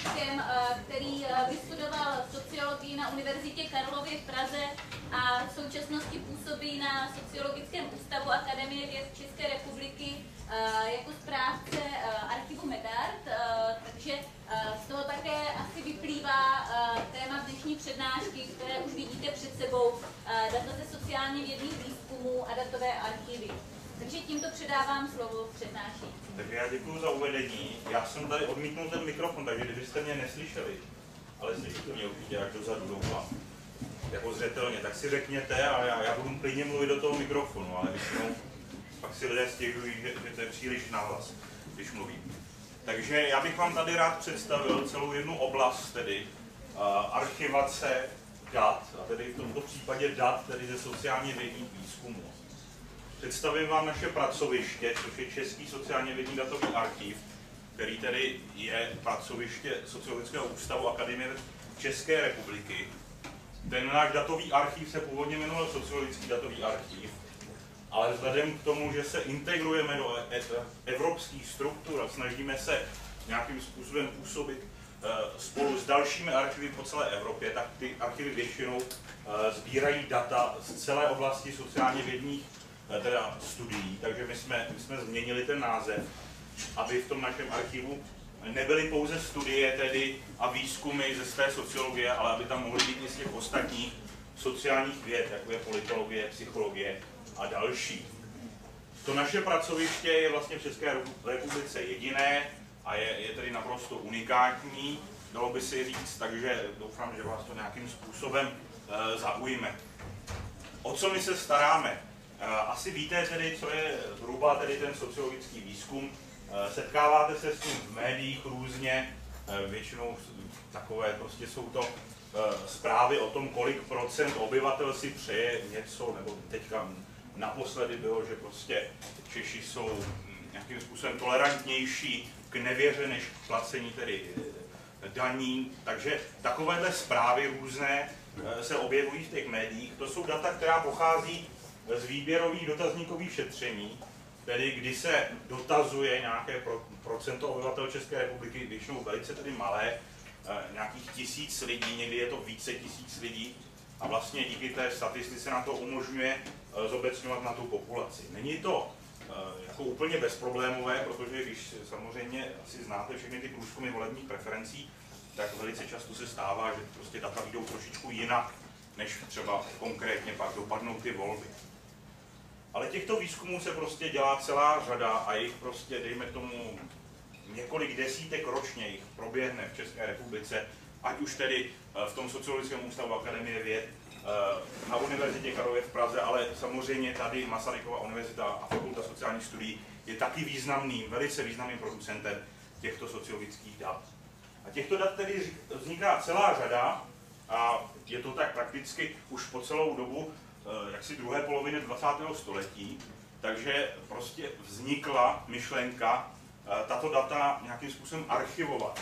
Františkem, eh, který eh, vystudoval sociologii na Univerzitě Karlově v Praze a v současnosti působí na Sociologickém ústavu Akademie věd České republiky eh, jako správce archivu Medart, takže z toho také asi vyplývá téma dnešní přednášky, které už vidíte před sebou, data ze sociálně vědných výzkumů a datové archivy. Takže tímto předávám slovo přednášející. Takže já děkuji za uvedení. Já jsem tady odmítnul ten mikrofon, takže kdybyste mě neslyšeli, ale slyšíte mě určitě až dozadu doufám, jako zřetelně, tak si řekněte a já, já budu klidně mluvit do toho mikrofonu, ale většinou pak si lidé stěžují, že, že to je příliš nahlas, když mluvím. Takže já bych vám tady rád představil celou jednu oblast, tedy uh, archivace dat, a tedy v tomto případě dat, tedy ze sociálně vědních výzkumů. Představím vám naše pracoviště, což je Český sociálně vědní datový archiv, který tedy je pracoviště Sociologického ústavu Akademie České republiky. Ten náš datový archiv se původně jmenoval Sociologický datový archiv, ale vzhledem k tomu, že se integrujeme do e- e- evropských struktur a snažíme se nějakým způsobem působit e, spolu s dalšími archivy po celé Evropě, tak ty archivy většinou sbírají data z celé oblasti sociálně vědních Eh, teda studií, takže my jsme, my jsme změnili ten název, aby v tom našem archivu nebyly pouze studie tedy a výzkumy ze své sociologie, ale aby tam mohly být i z těch ostatních sociálních věd, jako je politologie, psychologie a další. To naše pracoviště je vlastně v České republice jediné a je, je tedy naprosto unikátní, dalo by si říct, takže doufám, že vás to nějakým způsobem e, zaujme. O co my se staráme? Eh, asi víte tedy, co je zhruba tedy ten sociologický výzkum. Eh, setkáváte se s tím v médiích různě, eh, většinou takové prostě jsou to zprávy o tom, kolik procent obyvatel si přeje něco, nebo teďka naposledy bylo, že prostě Češi jsou hm, nějakým způsobem tolerantnější k nevěře než k placení tedy daní. Takže takovéhle zprávy různé se objevují v těch médiích. To jsou data, která pochází z výběrových dotazníkových šetření, tedy kdy se dotazuje nějaké pro, procento obyvatel České republiky, většinou velice tedy malé, eh, nějakých tisíc lidí, někdy je to více tisíc lidí, a vlastně díky té statistice nám to umožňuje eh, zobecňovat na tu populaci. Není to eh, jako úplně bezproblémové, protože když samozřejmě asi znáte všechny ty průzkumy volebních preferencí, tak velice často se stává, že prostě data jdou trošičku jinak, než třeba konkrétně pak dopadnou ty volby. Ale těchto výzkumů se prostě dělá celá řada a jich prostě, dejme tomu, několik desítek ročně jich proběhne v České republice, ať už tedy eh, v tom sociologickém ústavu Akademie věd, eh, na Univerzitě Karlově v Praze, ale samozřejmě tady Masarykova univerzita a Fakulta sociálních studií je taky významným, velice významným producentem těchto sociologických dat. A těchto dat tedy vzniká celá řada a je to tak prakticky už po celou dobu jaksi druhé poloviny 20. století, takže prostě vznikla myšlenka eh, tato data nějakým způsobem archivovat.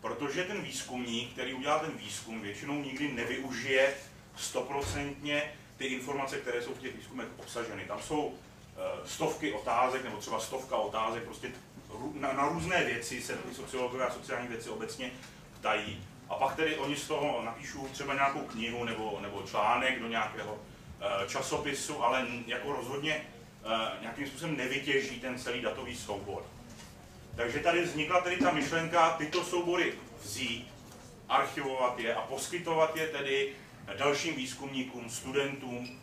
Protože ten výzkumník, který udělá ten výzkum, většinou nikdy nevyužije stoprocentně ty informace, které jsou v těch výzkumech obsaženy. Tam jsou eh, stovky otázek, nebo třeba stovka otázek, prostě na, na různé věci se ty sociologové a sociální věci obecně ptají. A pak tedy oni z toho napíšou třeba nějakou knihu nebo, nebo článek do nějakého Eh, časopisu, ale jako rozhodně eh, nějakým způsobem nevytěží ten celý datový soubor. Takže tady vznikla tedy ta myšlenka tyto soubory vzít, archivovat je a poskytovat je tedy dalším výzkumníkům, studentům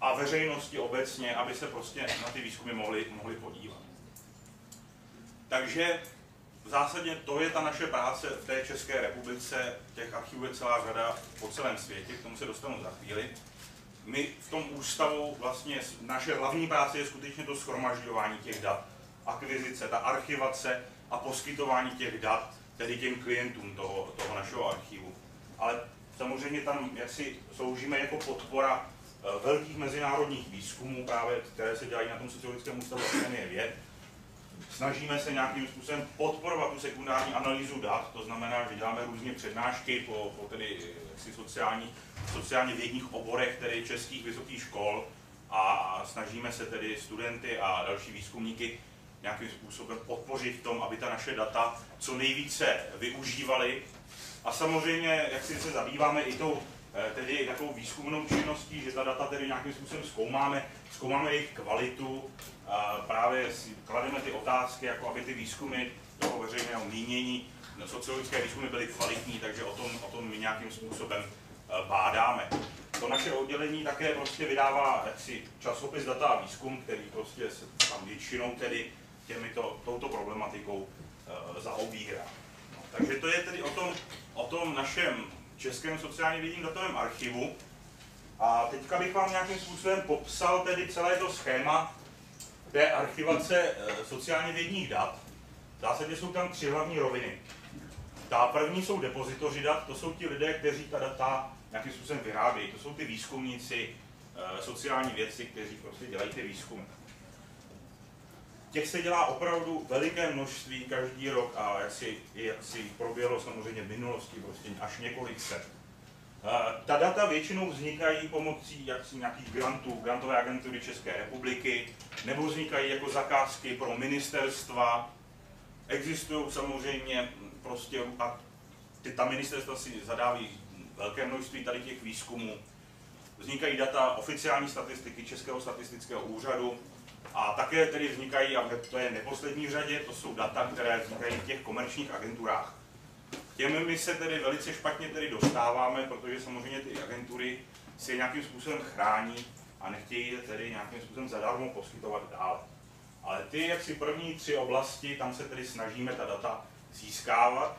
a veřejnosti obecně, aby se prostě na ty výzkumy mohli, mohli podívat. Takže v zásadě to je ta naše práce v té České republice, těch archivů je celá řada po celém světě, k tomu se dostanu za chvíli my v tom ústavu vlastně naše hlavní práce je skutečně to schromažďování těch dat, akvizice, ta archivace a poskytování těch dat, tedy těm klientům toho, toho našeho archivu. Ale samozřejmě tam jaksi sloužíme jako podpora eh, velkých mezinárodních výzkumů, právě, které se dělají na tom sociologickém ústavu Akademie věd. Snažíme se nějakým způsobem podporovat tu sekundární analýzu dat, to znamená, že děláme různě přednášky po, po tedy jaksi sociální sociálně vědních oborech, tedy českých vysokých škol a snažíme se tedy studenty a další výzkumníky nějakým způsobem podpořit v tom, aby ta naše data co nejvíce využívali. A samozřejmě, jak si se zabýváme i tou eh, tedy takovou výzkumnou činností, že ta data tedy nějakým způsobem zkoumáme, zkoumáme jejich kvalitu, právě si klademe ty otázky, jako aby ty výzkumy toho veřejného mínění, sociologické výzkumy byly kvalitní, takže o tom, o tom my nějakým způsobem eh, bádáme. To naše oddělení také prostě vydává jaksi časopis Data a výzkum, který prostě se tam většinou tedy těmito, touto problematikou uh, zaobírá. No, takže to je tedy o tom, o tom našem českém sociálně vědním datovém archivu. A teďka bych vám nějakým způsobem popsal tedy celé to schéma té archivace uh, sociálně vědních dat. V zásadě jsou tam tři hlavní roviny. Ta první jsou depozitoři dat, to jsou ti lidé, kteří ta data nějakým způsobem vyrábějí. To jsou ty výzkumníci, eh, sociální věci, kteří prostě dělají ty výzkumy. Těch se dělá opravdu veliké množství každý rok a jak si, jak si proběhlo samozřejmě v minulosti prostě až několik set. Eh, ta data většinou vznikají pomocí jaksi nějakých grantů, grantové agentury České republiky, nebo vznikají jako zakázky pro ministerstva. Existují samozřejmě prostě, a ty, ta ministerstva si zadávají velké množství tady těch výzkumů. Vznikají data oficiální statistiky Českého statistického úřadu a také tedy vznikají, a to je neposlední řadě, to jsou data, které vznikají v těch komerčních agenturách. Těm my se tedy velice špatně tedy dostáváme, protože samozřejmě ty agentury si je nějakým způsobem chrání a nechtějí je tedy nějakým způsobem zadarmo poskytovat dále. Ale ty, jak si první tři oblasti, tam se tedy snažíme ta data získávat.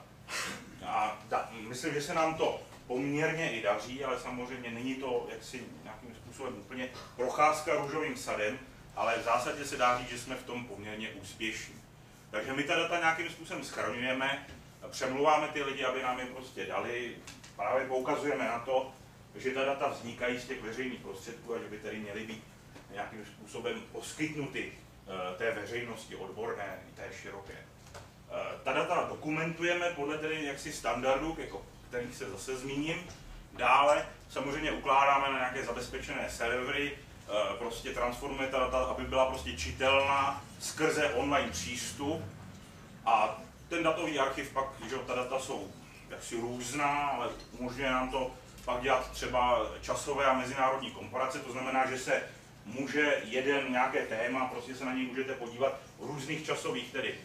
A da, myslím, že se nám to poměrně i daří, ale samozřejmě není to jaksi nějakým způsobem úplně procházka růžovým sadem, ale v zásadě se dá říct, že jsme v tom poměrně úspěšní. Takže my ta data nějakým způsobem schraňujeme, přemluváme ty lidi, aby nám je prostě dali, právě poukazujeme na to, že ta data vznikají z těch veřejných prostředků a že by tedy měly být nějakým způsobem poskytnuty eh, té veřejnosti odborné, té široké. Eh, ta data dokumentujeme podle tedy jaksi standardů, jako kterých se zase zmíním. Dále samozřejmě ukládáme na nějaké zabezpečené servery, prostě transformuje ta data, aby byla prostě čitelná skrze online přístup. A ten datový archiv pak, že ta data jsou jaksi různá, ale umožňuje nám to pak dělat třeba časové a mezinárodní komparace, to znamená, že se může jeden nějaké téma, prostě se na něj můžete podívat v různých časových tedy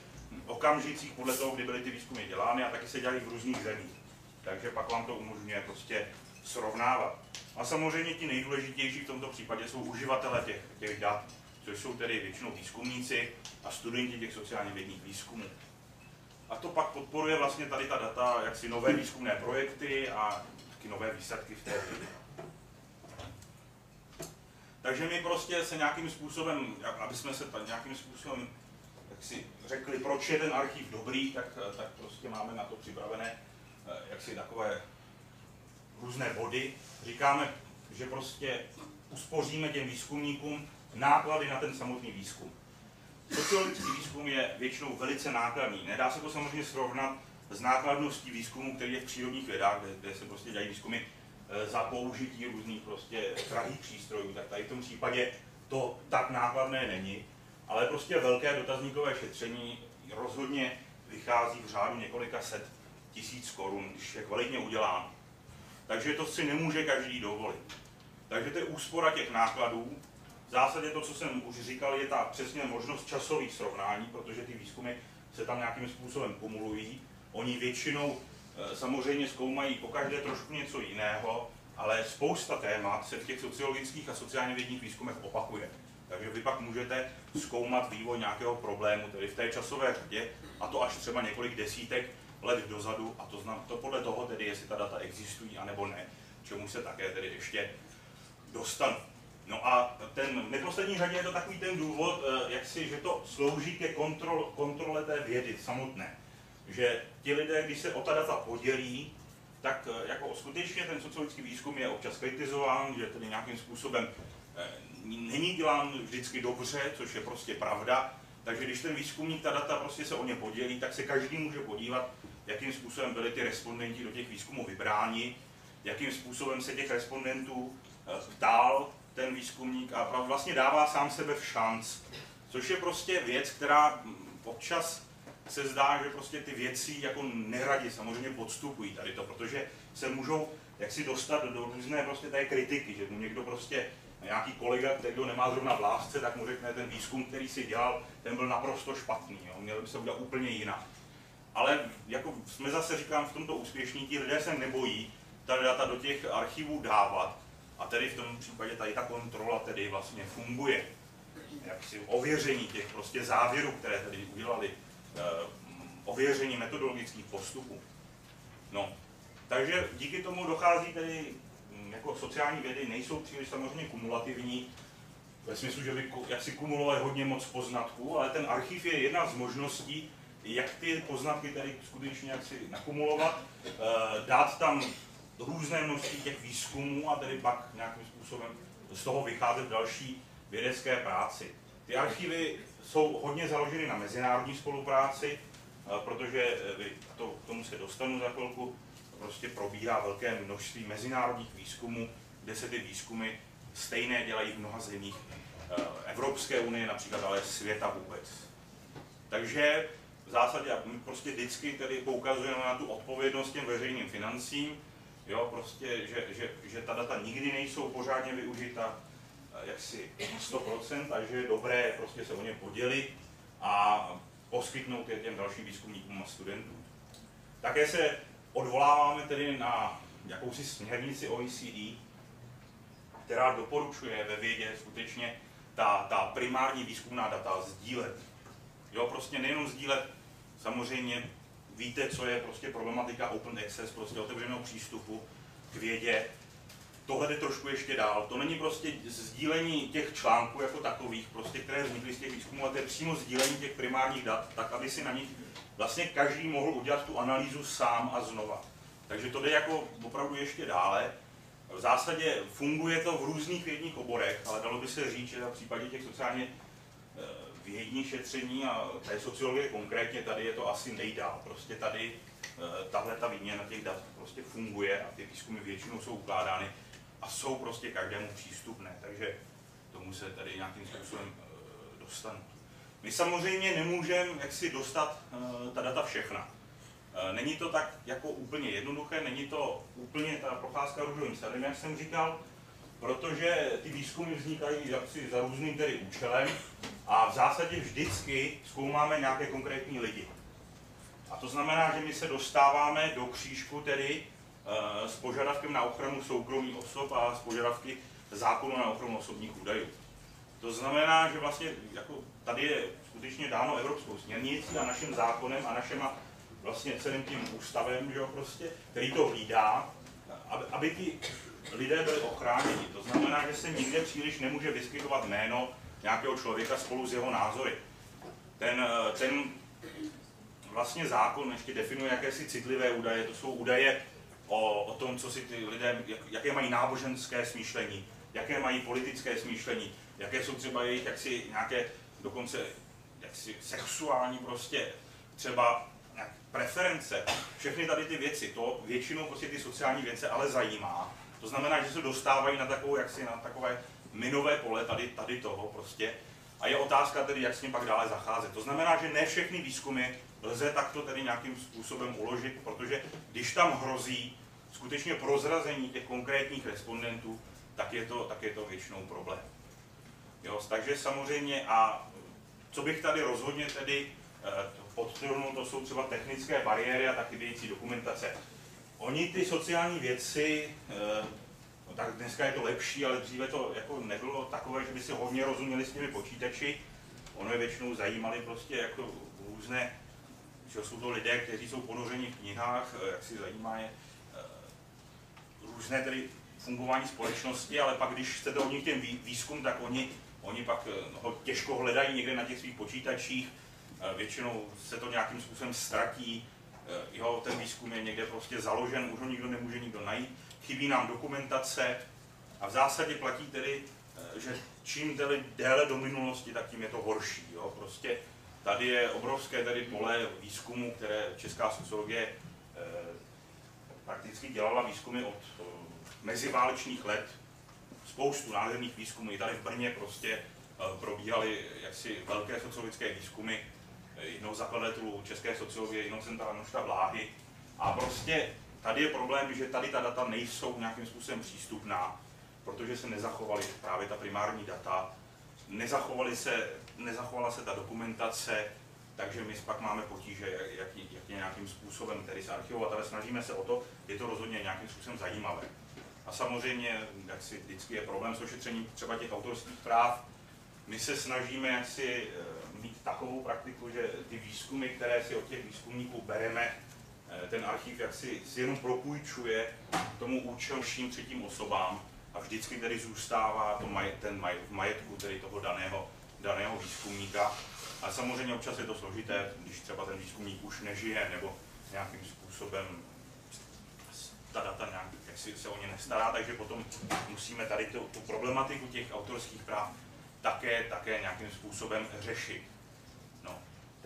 okamžicích podle toho, kdy byly ty výzkumy dělány a taky se dělají v různých zemích. Takže pak vám to umožňuje prostě srovnávat. A samozřejmě ti nejdůležitější v tomto případě jsou uživatelé těch, těch dat, což jsou tedy většinou výzkumníci a studenti těch sociálně vědních výzkumů. A to pak podporuje vlastně tady ta data, jaksi nové výzkumné projekty a taky nové výsledky v té vědě. Takže my prostě se nějakým způsobem, aby jsme se nějakým způsobem jak si řekli, proč je ten archiv dobrý, tak, tak prostě máme na to připravené eh, jaksi takové různé body. Říkáme, že prostě uspoříme těm výzkumníkům náklady na ten samotný výzkum. Sociologický výzkum je většinou velice nákladný. Nedá se to samozřejmě srovnat s nákladností výzkumu, který je v přírodních vědách, kde, kde se prostě dělají výzkumy eh, za použití různých prostě drahých přístrojů, tak tady v tom případě to tak nákladné není ale prostě velké dotazníkové šetření rozhodně vychází v řádu několika set tisíc korun, když je kvalitně udělán. Takže to si nemůže každý dovolit. Takže to je úspora těch nákladů. V zásadě to, co jsem už říkal, je ta přesně možnost časových srovnání, protože ty výzkumy se tam nějakým způsobem kumulují. Oni většinou e, samozřejmě zkoumají po každé trošku něco jiného, ale spousta témat se v těch sociologických a sociálně vědních výzkumech opakuje. Takže vy pak můžete zkoumat vývoj nějakého problému, tedy v té časové řadě, a to až třeba několik desítek let dozadu, a to, znam, to podle toho tedy, jestli ta data existují, anebo ne, čemu se také tedy ještě dostanu. No a ten v neposlední řadě je to takový ten důvod, eh, jak si, že to slouží ke kontrol, kontrole té vědy samotné. Že ti lidé, když se o ta data podělí, tak eh, jako skutečně ten sociologický výzkum je občas kritizován, že tedy nějakým způsobem eh, není dělán vždycky dobře, což je prostě pravda. Takže když ten výzkumník ta data prostě se o ně podělí, tak se každý může podívat, jakým způsobem byli ty respondenti do těch výzkumů vybráni, jakým způsobem se těch respondentů eh, ptal ten výzkumník a vlastně dává sám sebe v šanc. Což je prostě věc, která občas se zdá, že prostě ty věci jako neradi samozřejmě podstupují tady to, protože se můžou jak si dostat do různé prostě té kritiky, že mu někdo prostě nějaký kolega, který ho nemá zrovna v lásce, tak mu řekne, ten výzkum, který si dělal, ten byl naprosto špatný, jo? měl by se udělat úplně jinak. Ale jako jsme zase, říkám, v tomto úspěšní, ti lidé se nebojí ta data do těch archivů dávat a tedy v tom případě tady ta kontrola tedy vlastně funguje. Jak si ověření těch prostě závěrů, které tedy udělali, eh, ověření metodologických postupů. No, takže díky tomu dochází tedy jako sociální vědy nejsou příliš samozřejmě kumulativní, ve smyslu, že by si kumulovali hodně moc poznatků, ale ten archiv je jedna z možností, jak ty poznatky tady skutečně jak si nakumulovat, eh, dát tam různé množství těch výzkumů a tedy pak nějakým způsobem z toho vycházet další vědecké práci. Ty archivy jsou hodně založeny na mezinárodní spolupráci, eh, protože eh, to, k tomu se dostanu za chvilku, prostě probíhá velké množství mezinárodních výzkumů, kde se ty výzkumy stejné dělají v mnoha zemích Evropské unie například, ale světa vůbec. Takže v zásadě my prostě vždycky tedy poukazujeme na tu odpovědnost těm veřejným financím, jo, prostě, že, že, že ta data nikdy nejsou pořádně využita eh, jaksi 100% a že je dobré prostě se o ně podělit a poskytnout je těm dalším výzkumníkům a studentům. Také se odvoláváme tedy na jakousi směrnici OECD, která doporučuje ve vědě skutečně ta, ta primární výzkumná data sdílet. Jo, prostě nejenom sdílet, samozřejmě víte, co je prostě problematika open access, prostě otevřeného přístupu k vědě. Tohle jde trošku ještě dál. To není prostě sdílení těch článků jako takových, prostě, které vznikly z těch výzkumů, ale to je přímo sdílení těch primárních dat, tak aby si na nich vlastně každý mohl udělat tu analýzu sám a znova. Takže to jde jako opravdu ještě dále. V zásadě funguje to v různých vědních oborech, ale dalo by se říct, že v případě těch sociálně eh, vědních šetření a té sociologie konkrétně, tady je to asi nejdál. Prostě tady eh, tahle ta výměna těch dat prostě funguje a ty výzkumy většinou jsou ukládány a jsou prostě každému přístupné, takže tomu se tady nějakým způsobem eh, dostanu. My samozřejmě nemůžeme jaksi dostat uh, ta data všechna. Není to tak jako úplně jednoduché, není to úplně ta procházka růžovým sadem, jak jsem říkal, protože ty výzkumy vznikají jaksi za různým tedy účelem a v zásadě vždycky zkoumáme nějaké konkrétní lidi. A to znamená, že my se dostáváme do křížku tedy uh, s požadavkem na ochranu soukromí osob a s požadavky zákonu na ochranu osobních údajů. To znamená, že vlastně jako tady je skutečně dáno evropskou směrnicí a naším zákonem a našima vlastně celým tím ústavem, že jo, prostě, který to hlídá, aby, aby ti lidé byli ochráněni. To znamená, že se nikde příliš nemůže vyskytovat jméno nějakého člověka spolu s jeho názory. Ten, ten vlastně zákon ještě definuje jakési citlivé údaje, to jsou údaje o, o tom, co si ty lidé, jak, jaké mají náboženské smýšlení, jaké mají politické smýšlení, jaké jsou třeba jejich jaksi nějaké dokonce jaksi sexuální prostě třeba preference, všechny tady ty věci, to většinou prostě ty sociální věci ale zajímá. To znamená, že se dostávají na takovou, jaksi na takové minové pole tady, tady toho prostě. A je otázka tedy, jak s ním pak dále zacházet. To znamená, že ne všechny výzkumy lze takto tedy nějakým způsobem uložit, protože když tam hrozí skutečně prozrazení těch konkrétních respondentů, tak je to, tak je to většinou problém. Jo, takže samozřejmě, a co bych tady rozhodně tedy eh, podtrhnul, to jsou třeba technické bariéry a tak chybějící dokumentace. Oni ty sociální věci, eh, no tak dneska je to lepší, ale dříve to jako nebylo takové, že by si hodně rozuměli s těmi počítači. Ono je většinou zajímali prostě jako různé, že jsou to lidé, kteří jsou ponořeni v knihách, eh, jak si zajímá je různé tedy fungování společnosti, ale pak když chcete od nich ten výzkum, tak oni Oni pak eh, ho těžko hledají někde na těch svých počítačích, eh, většinou se to nějakým způsobem ztratí, eh, jo, ten výzkum je někde prostě založen, už ho nikdo nemůže nikdo najít, chybí nám dokumentace a v zásadě platí tedy, že čím tedy déle do minulosti, tak tím je to horší. Jo. Prostě tady je obrovské tady pole výzkumu, které česká sociologie prakticky dělala výzkumy od meziválečných let, spoustu nádherných výzkumů. I tady v Brně prostě probíhaly jaksi velké sociologické výzkumy jednou zakladatelů české sociologie Inocenta Anošta Vláhy. A prostě tady je problém, že tady ta data nejsou nějakým způsobem přístupná, protože se nezachovaly právě ta primární data, nezachovaly se, nezachovala se ta dokumentace, takže my pak máme potíže, jak, jak, jak nějakým způsobem tedy se archivovat, ale snažíme se o to, je to rozhodně nějakým způsobem zajímavé. A samozřejmě, jak si vždycky je problém s ošetřením třeba těch autorských práv, my se snažíme jaksi eh, mít takovou praktiku, že ty výzkumy, které si od těch výzkumníků bereme, eh, ten archiv jaksi si jenom propůjčuje tomu účelším třetím osobám a vždycky tedy zůstává to maj, ten maj, v majetku tedy toho daného, daného výzkumníka. A samozřejmě občas je to složité, když třeba ten výzkumník už nežije nebo nějakým způsobem ta data nějak, jak si se o ně nestará, takže potom musíme tady tu, tu problematiku těch autorských práv také, také nějakým způsobem řešit.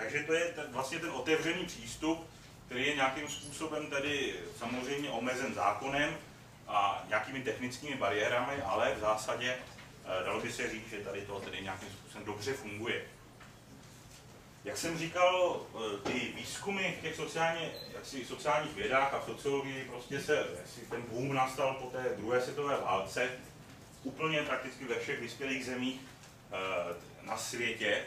Takže to je ten, vlastně ten otevřený přístup, který je nějakým způsobem tedy samozřejmě omezen zákonem a nějakými technickými bariérami, ale v zásadě eh, dalo by se říct, že tady to tedy nějakým způsobem dobře funguje. Jak jsem říkal, eh, ty výzkumy v těch sociálně, jaksi, sociálních vědách a v sociologii prostě se, jaksi ten boom nastal po té druhé světové válce, úplně prakticky ve všech vyspělých zemích Eh, na světě.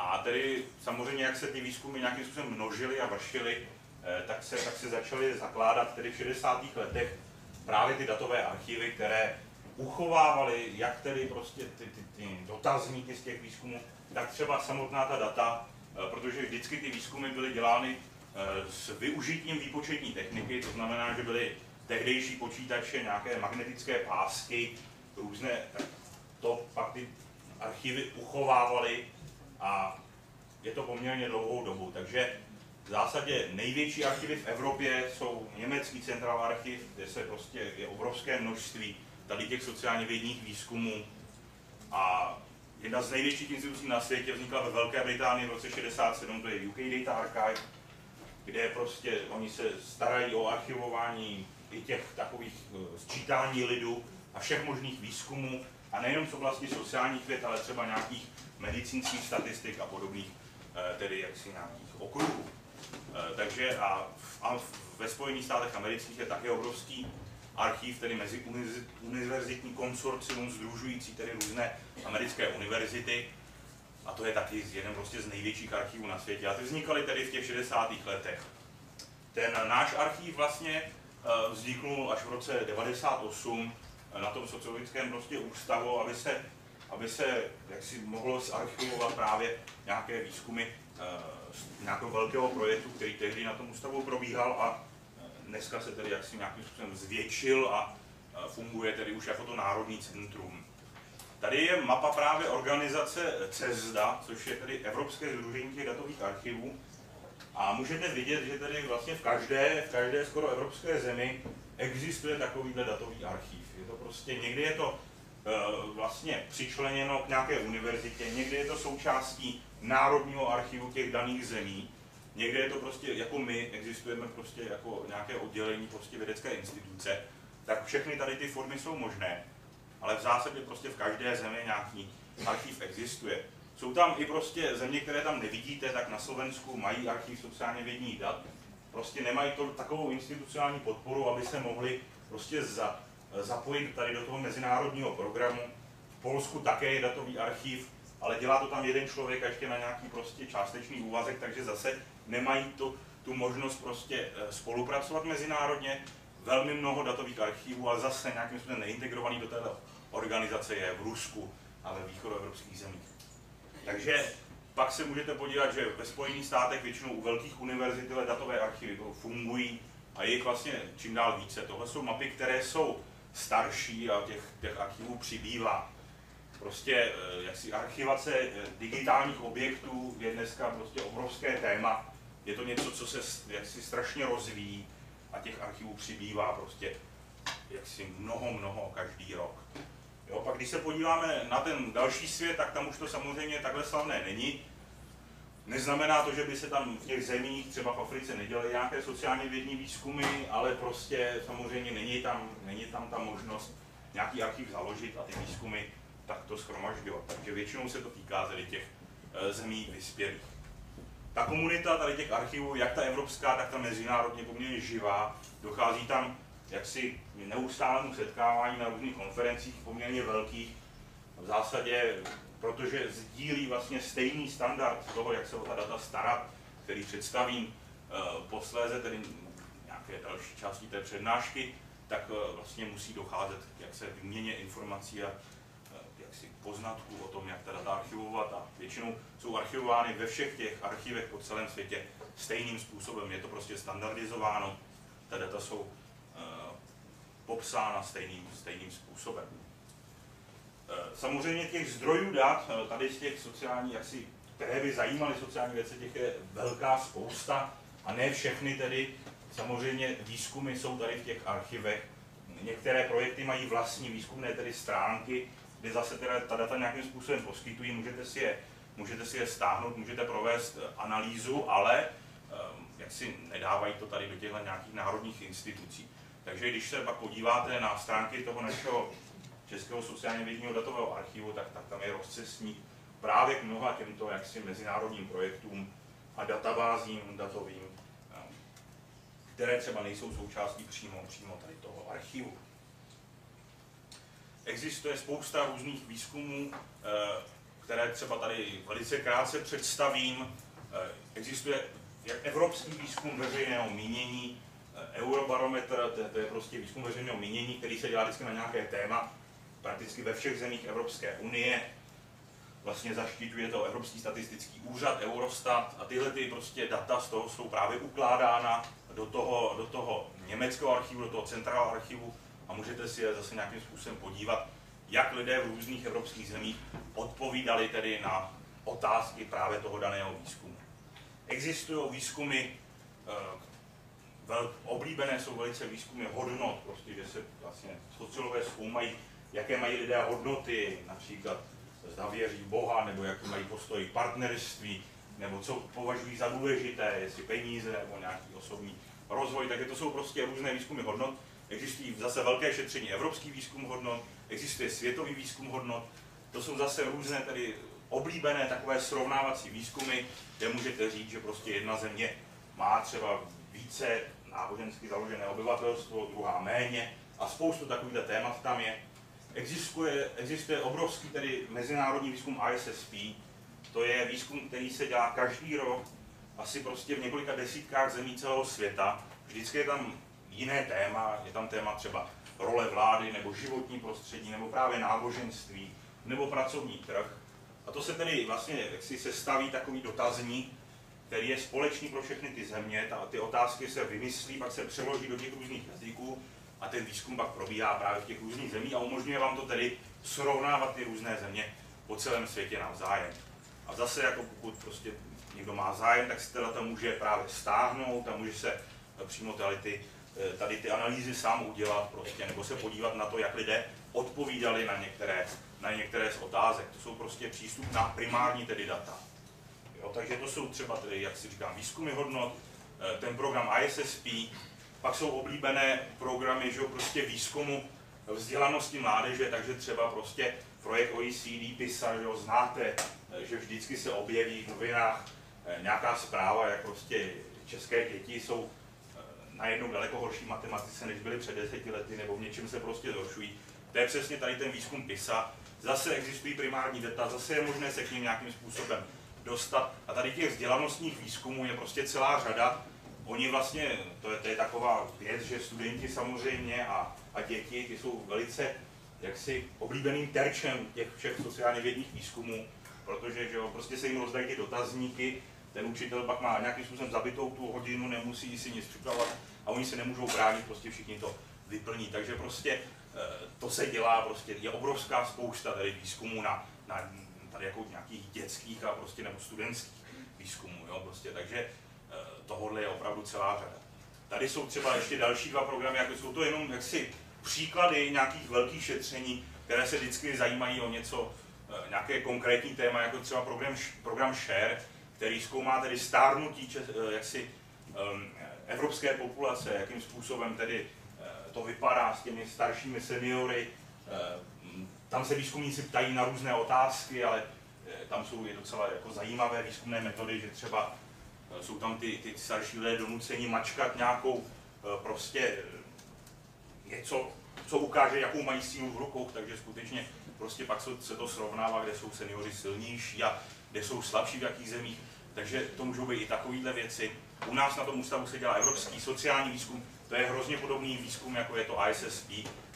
A tedy samozřejmě, jak se ty výzkumy nějakým způsobem množily a vršily, eh, tak se, tak se začaly zakládat tedy v 60. letech právě ty datové archivy, které uchovávaly jak tedy prostě ty, ty, ty dotazníky z těch výzkumů, tak třeba samotná ta data, eh, protože vždycky ty výzkumy byly dělány s využitím výpočetní techniky, to znamená, že byly tehdejší počítače, nějaké magnetické pásky, různé, to pak ty archivy uchovávali a je to poměrně dlouhou dobu. Takže v zásadě největší archivy v Evropě jsou německý central archiv, kde se prostě je obrovské množství tady těch sociálně vědních výzkumů a jedna z největších institucí na světě vznikla ve Velké Británii v roce 67, to je UK Data Archive, kde prostě oni se starají o archivování i těch takových eh, sčítání lidu a všech možných výzkumů a nejenom z oblasti sociálních věd, ale třeba nějakých medicínských statistik a podobných, eh, tedy jaksi nějakých okruhů. Eh, takže a, a ve Spojených státech amerických je také obrovský archiv, tedy mezi univerzitní konsorcium združující tedy různé americké univerzity. A to je taky jeden prostě z největších archivů na světě. A ty vznikaly tedy v těch 60. letech. Ten náš archiv vlastně eh, vzniknul až v roce 98 na tom sociologickém prostě ústavu, aby se, aby se jaksi mohlo zarchivovat právě nějaké výzkumy uh, nějakého velkého projektu, který tehdy na tom ústavu probíhal a uh, dneska se tedy jaksi nějakým způsobem zvětšil a uh, funguje tedy už jako to národní centrum. Tady je mapa právě organizace CESDA, což je tedy Evropské združení těch datových archivů. A můžete vidět, že tedy vlastně v každé, v každé skoro evropské zemi existuje takovýhle datový archiv prostě někdy je to uh, vlastně přičleněno k nějaké univerzitě, někdy je to součástí Národního archivu těch daných zemí, někde je to prostě, jako my existujeme prostě jako nějaké oddělení prostě vědecké instituce, tak všechny tady ty formy jsou možné, ale v zásadě prostě v každé zemi nějaký archiv existuje. Jsou tam i prostě země, které tam nevidíte, tak na Slovensku mají archiv sociálně vědních dat, prostě nemají to takovou institucionální podporu, aby se mohli prostě za zapojit tady do toho mezinárodního programu. V Polsku také je datový archiv, ale dělá to tam jeden člověk a ještě na nějaký prostě částečný úvazek, takže zase nemají tu, tu možnost prostě eh, spolupracovat mezinárodně. Velmi mnoho datových archivů, ale zase nějakým způsobem neintegrovaný do této organizace je v Rusku a ve východoevropských zemích. Takže pak se můžete podívat, že ve Spojených státech většinou u velkých univerzit tyhle datové archivy fungují a je jich vlastně čím dál více. Tohle jsou mapy, které jsou starší a těch, těch archivů přibývá. Prostě eh, jaksi archivace eh, digitálních objektů je dneska prostě obrovské téma. Je to něco, co se jaksi strašně rozvíjí a těch archivů přibývá prostě jaksi mnoho, mnoho každý rok. Jo, pak když se podíváme na ten další svět, tak tam už to samozřejmě takhle slavné není. Neznamená to, že by se tam v těch zemích, třeba v Africe, nedělaly nějaké sociálně vědní výzkumy, ale prostě samozřejmě není tam, není tam ta možnost nějaký archiv založit a ty výzkumy takto schromažďovat. Takže většinou se to týká tedy těch zemí vyspělých. Ta komunita tady těch archivů, jak ta evropská, tak ta mezinárodně poměrně živá, dochází tam jaksi neustálému setkávání na různých konferencích poměrně velkých, v zásadě, protože sdílí vlastně stejný standard toho, jak se o ta data starat, který představím uh, posléze, tedy nějaké další části té přednášky, tak uh, vlastně musí docházet jak se výměně informací a uh, jaksi poznatků o tom, jak ta data archivovat a většinou jsou archivovány ve všech těch archivech po celém světě stejným způsobem. Je to prostě standardizováno, ta data jsou popsána stejným, stejným způsobem. Eh, samozřejmě těch zdrojů dat, eh, tady z těch sociálních, jaksi, které by zajímaly sociální věci, těch je velká spousta a ne všechny tedy, samozřejmě výzkumy jsou tady v těch archivech. Některé projekty mají vlastní výzkumné tedy stránky, kde zase teda ta data nějakým způsobem poskytují, můžete si je, můžete si je stáhnout, můžete provést eh, analýzu, ale jak si nedávají to tady do těchto nějakých národních institucí. Takže když se pak podíváte na stránky toho našeho Českého sociálně vědního datového archivu, tak, tak tam je rozcestník právě k mnoha těmto jaksi mezinárodním projektům a databázím datovým, eh, které třeba nejsou součástí přímo, přímo tady toho archivu. Existuje spousta různých výzkumů, eh, které třeba tady velice krátce představím. Eh, existuje evropský výzkum veřejného mínění, Eurobarometr, to je prostě výzkum veřejného mínění, který se dělá vždycky na nějaké téma, prakticky ve všech zemích Evropské unie. Vlastně zaštiťuje to Evropský statistický úřad, Eurostat a tyhle ty prostě data z toho jsou právě ukládána do toho, do toho německého archivu, do toho centrálního archivu a můžete si je zase nějakým způsobem podívat, jak lidé v různých evropských zemích odpovídali tedy na otázky právě toho daného výzkumu. Existují výzkumy, eh, oblíbené jsou velice výzkumy hodnot, prostě, že se vlastně sociologové zkoumají, jaké mají lidé hodnoty, například zda věří Boha, nebo jaký mají postoj partnerství, nebo co považují za důležité, jestli peníze nebo nějaký osobní rozvoj, takže to jsou prostě různé výzkumy hodnot. Existují zase velké šetření evropský výzkum hodnot, existuje světový výzkum hodnot, to jsou zase různé tedy oblíbené takové srovnávací výzkumy, kde můžete říct, že prostě jedna země má třeba více nábožensky založené obyvatelstvo, druhá méně a spoustu takových témat tam je. Existuje, existuje obrovský tedy mezinárodní výzkum ISSP, to je výzkum, který se dělá každý rok, asi prostě v několika desítkách zemí celého světa. Vždycky je tam jiné téma, je tam téma třeba role vlády, nebo životní prostředí, nebo právě náboženství, nebo pracovní trh. A to se tedy vlastně, jak si se staví takový dotazník, který je společný pro všechny ty země. Ta, ty otázky se vymyslí, pak se přeloží do těch různých jazyků a ten výzkum pak probíhá právě v těch různých zemích a umožňuje vám to tedy srovnávat ty různé země po celém světě navzájem. A zase, jako pokud prostě někdo má zájem, tak si teda to může právě stáhnout a může se přímo tady ty, tady ty analýzy sám udělat prostě, nebo se podívat na to, jak lidé odpovídali na některé, na některé z otázek. To jsou prostě přístup na primární tedy data. Jo, takže to jsou třeba tedy, jak si říkám, výzkumy hodnot, eh, ten program ISSP, pak jsou oblíbené programy, že prostě výzkumu vzdělanosti mládeže, takže třeba prostě projekt OECD, PISA, že ho znáte, eh, že vždycky se objeví v novinách eh, nějaká zpráva, jak prostě české děti jsou najednou daleko horší matematice, než byly před deseti lety, nebo v něčem se prostě zhoršují. To je přesně tady ten výzkum PISA. Zase existují primární data, zase je možné se k ním nějakým způsobem dostat. A tady těch vzdělanostních výzkumů je prostě celá řada. Oni vlastně, to je, to je taková věc, že studenti samozřejmě a, a děti, ty jsou velice jaksi oblíbeným terčem těch všech sociálně vědních výzkumů, protože že jo, prostě se jim rozdají ty dotazníky, ten učitel pak má nějakým způsobem zabitou tu hodinu, nemusí si nic připravovat a oni se nemůžou bránit, prostě všichni to vyplní. Takže prostě eh, to se dělá, prostě je obrovská spousta tady výzkumů na, na tady jako nějakých dětských a prostě nebo studentských výzkumů, jo, prostě, takže eh, tohle je opravdu celá řada. Tady jsou třeba ještě další dva programy, jako jsou to jenom jaksi příklady nějakých velkých šetření, které se vždycky zajímají o něco, eh, nějaké konkrétní téma, jako třeba program, program SHARE, který zkoumá tedy stárnutí eh, jaksi, um, evropské populace, jakým způsobem tedy to vypadá s těmi staršími seniory, tam se výzkumníci ptají na různé otázky, ale tam jsou i docela jako zajímavé výzkumné metody, že třeba jsou tam ty, ty starší lidé donuceni mačkat nějakou prostě něco, co ukáže, jakou mají sílu v rukou, takže skutečně prostě pak se to srovnává, kde jsou seniori silnější a kde jsou slabší v jakých zemích. Takže to můžou být i takovéhle věci. U nás na tom ústavu se dělá evropský sociální výzkum, to je hrozně podobný výzkum, jako je to ISSP,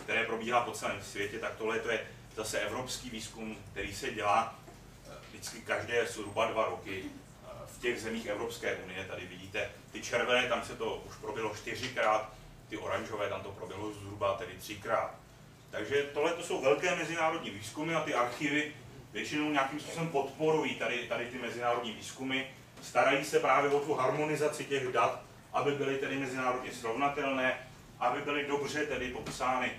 které probíhá po celém světě, tak tohle to je zase evropský výzkum, který se dělá eh, vždycky každé zhruba dva roky eh, těch zemích Evropské unie. Tady vidíte ty červené, tam se to už probilo čtyřikrát, ty oranžové, tam to proběhlo zhruba tedy třikrát. Takže tohle to jsou velké mezinárodní výzkumy a ty archivy většinou nějakým způsobem podporují tady, tady ty mezinárodní výzkumy, starají se právě o tu harmonizaci těch dat, aby byly tedy mezinárodně srovnatelné, aby byly dobře tedy popsány. E,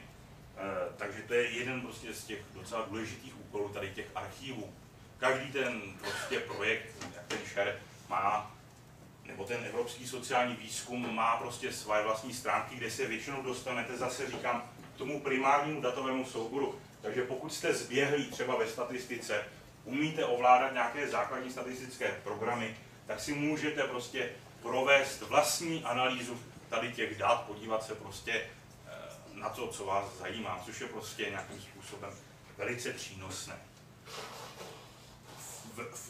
takže to je jeden prostě z těch docela důležitých úkolů tady těch archivů. Každý ten prostě projekt, jak ten šer, má nebo ten evropský sociální výzkum má prostě své vlastní stránky, kde se většinou dostanete, zase říkám, k tomu primárnímu datovému souboru. Takže pokud jste zběhlí třeba ve statistice, umíte ovládat nějaké základní statistické programy, tak si můžete prostě provést vlastní analýzu tady těch dat, podívat se prostě eh, na to, co vás zajímá, což je prostě nějakým způsobem velice přínosné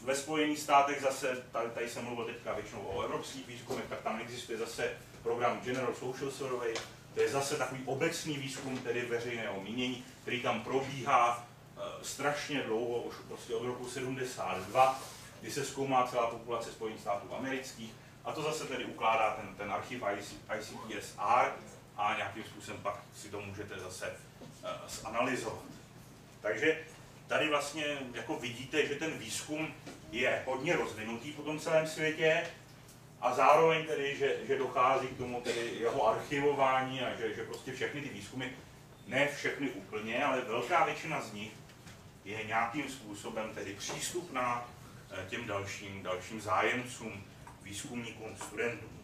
ve Spojených státech zase, tady, tady jsem mluvil teďka většinou o evropských výzkumech, tak tam existuje zase program General Social Survey, to je zase takový obecný výzkum, tedy veřejného mínění, který tam probíhá uh, strašně dlouho, už prostě od roku 72, kdy se zkoumá celá populace Spojených států amerických, a to zase tedy ukládá ten, ten archiv ICPSR a nějakým způsobem pak si to můžete zase uh, zanalizovat. Takže tady vlastně jako vidíte, že ten výzkum je hodně rozvinutý po tom celém světě a zároveň tedy, že, že dochází k tomu tedy jeho archivování a že, že prostě všechny ty výzkumy, ne všechny úplně, ale velká většina z nich je nějakým způsobem tedy přístupná eh, těm dalším, dalším zájemcům, výzkumníkům, studentům.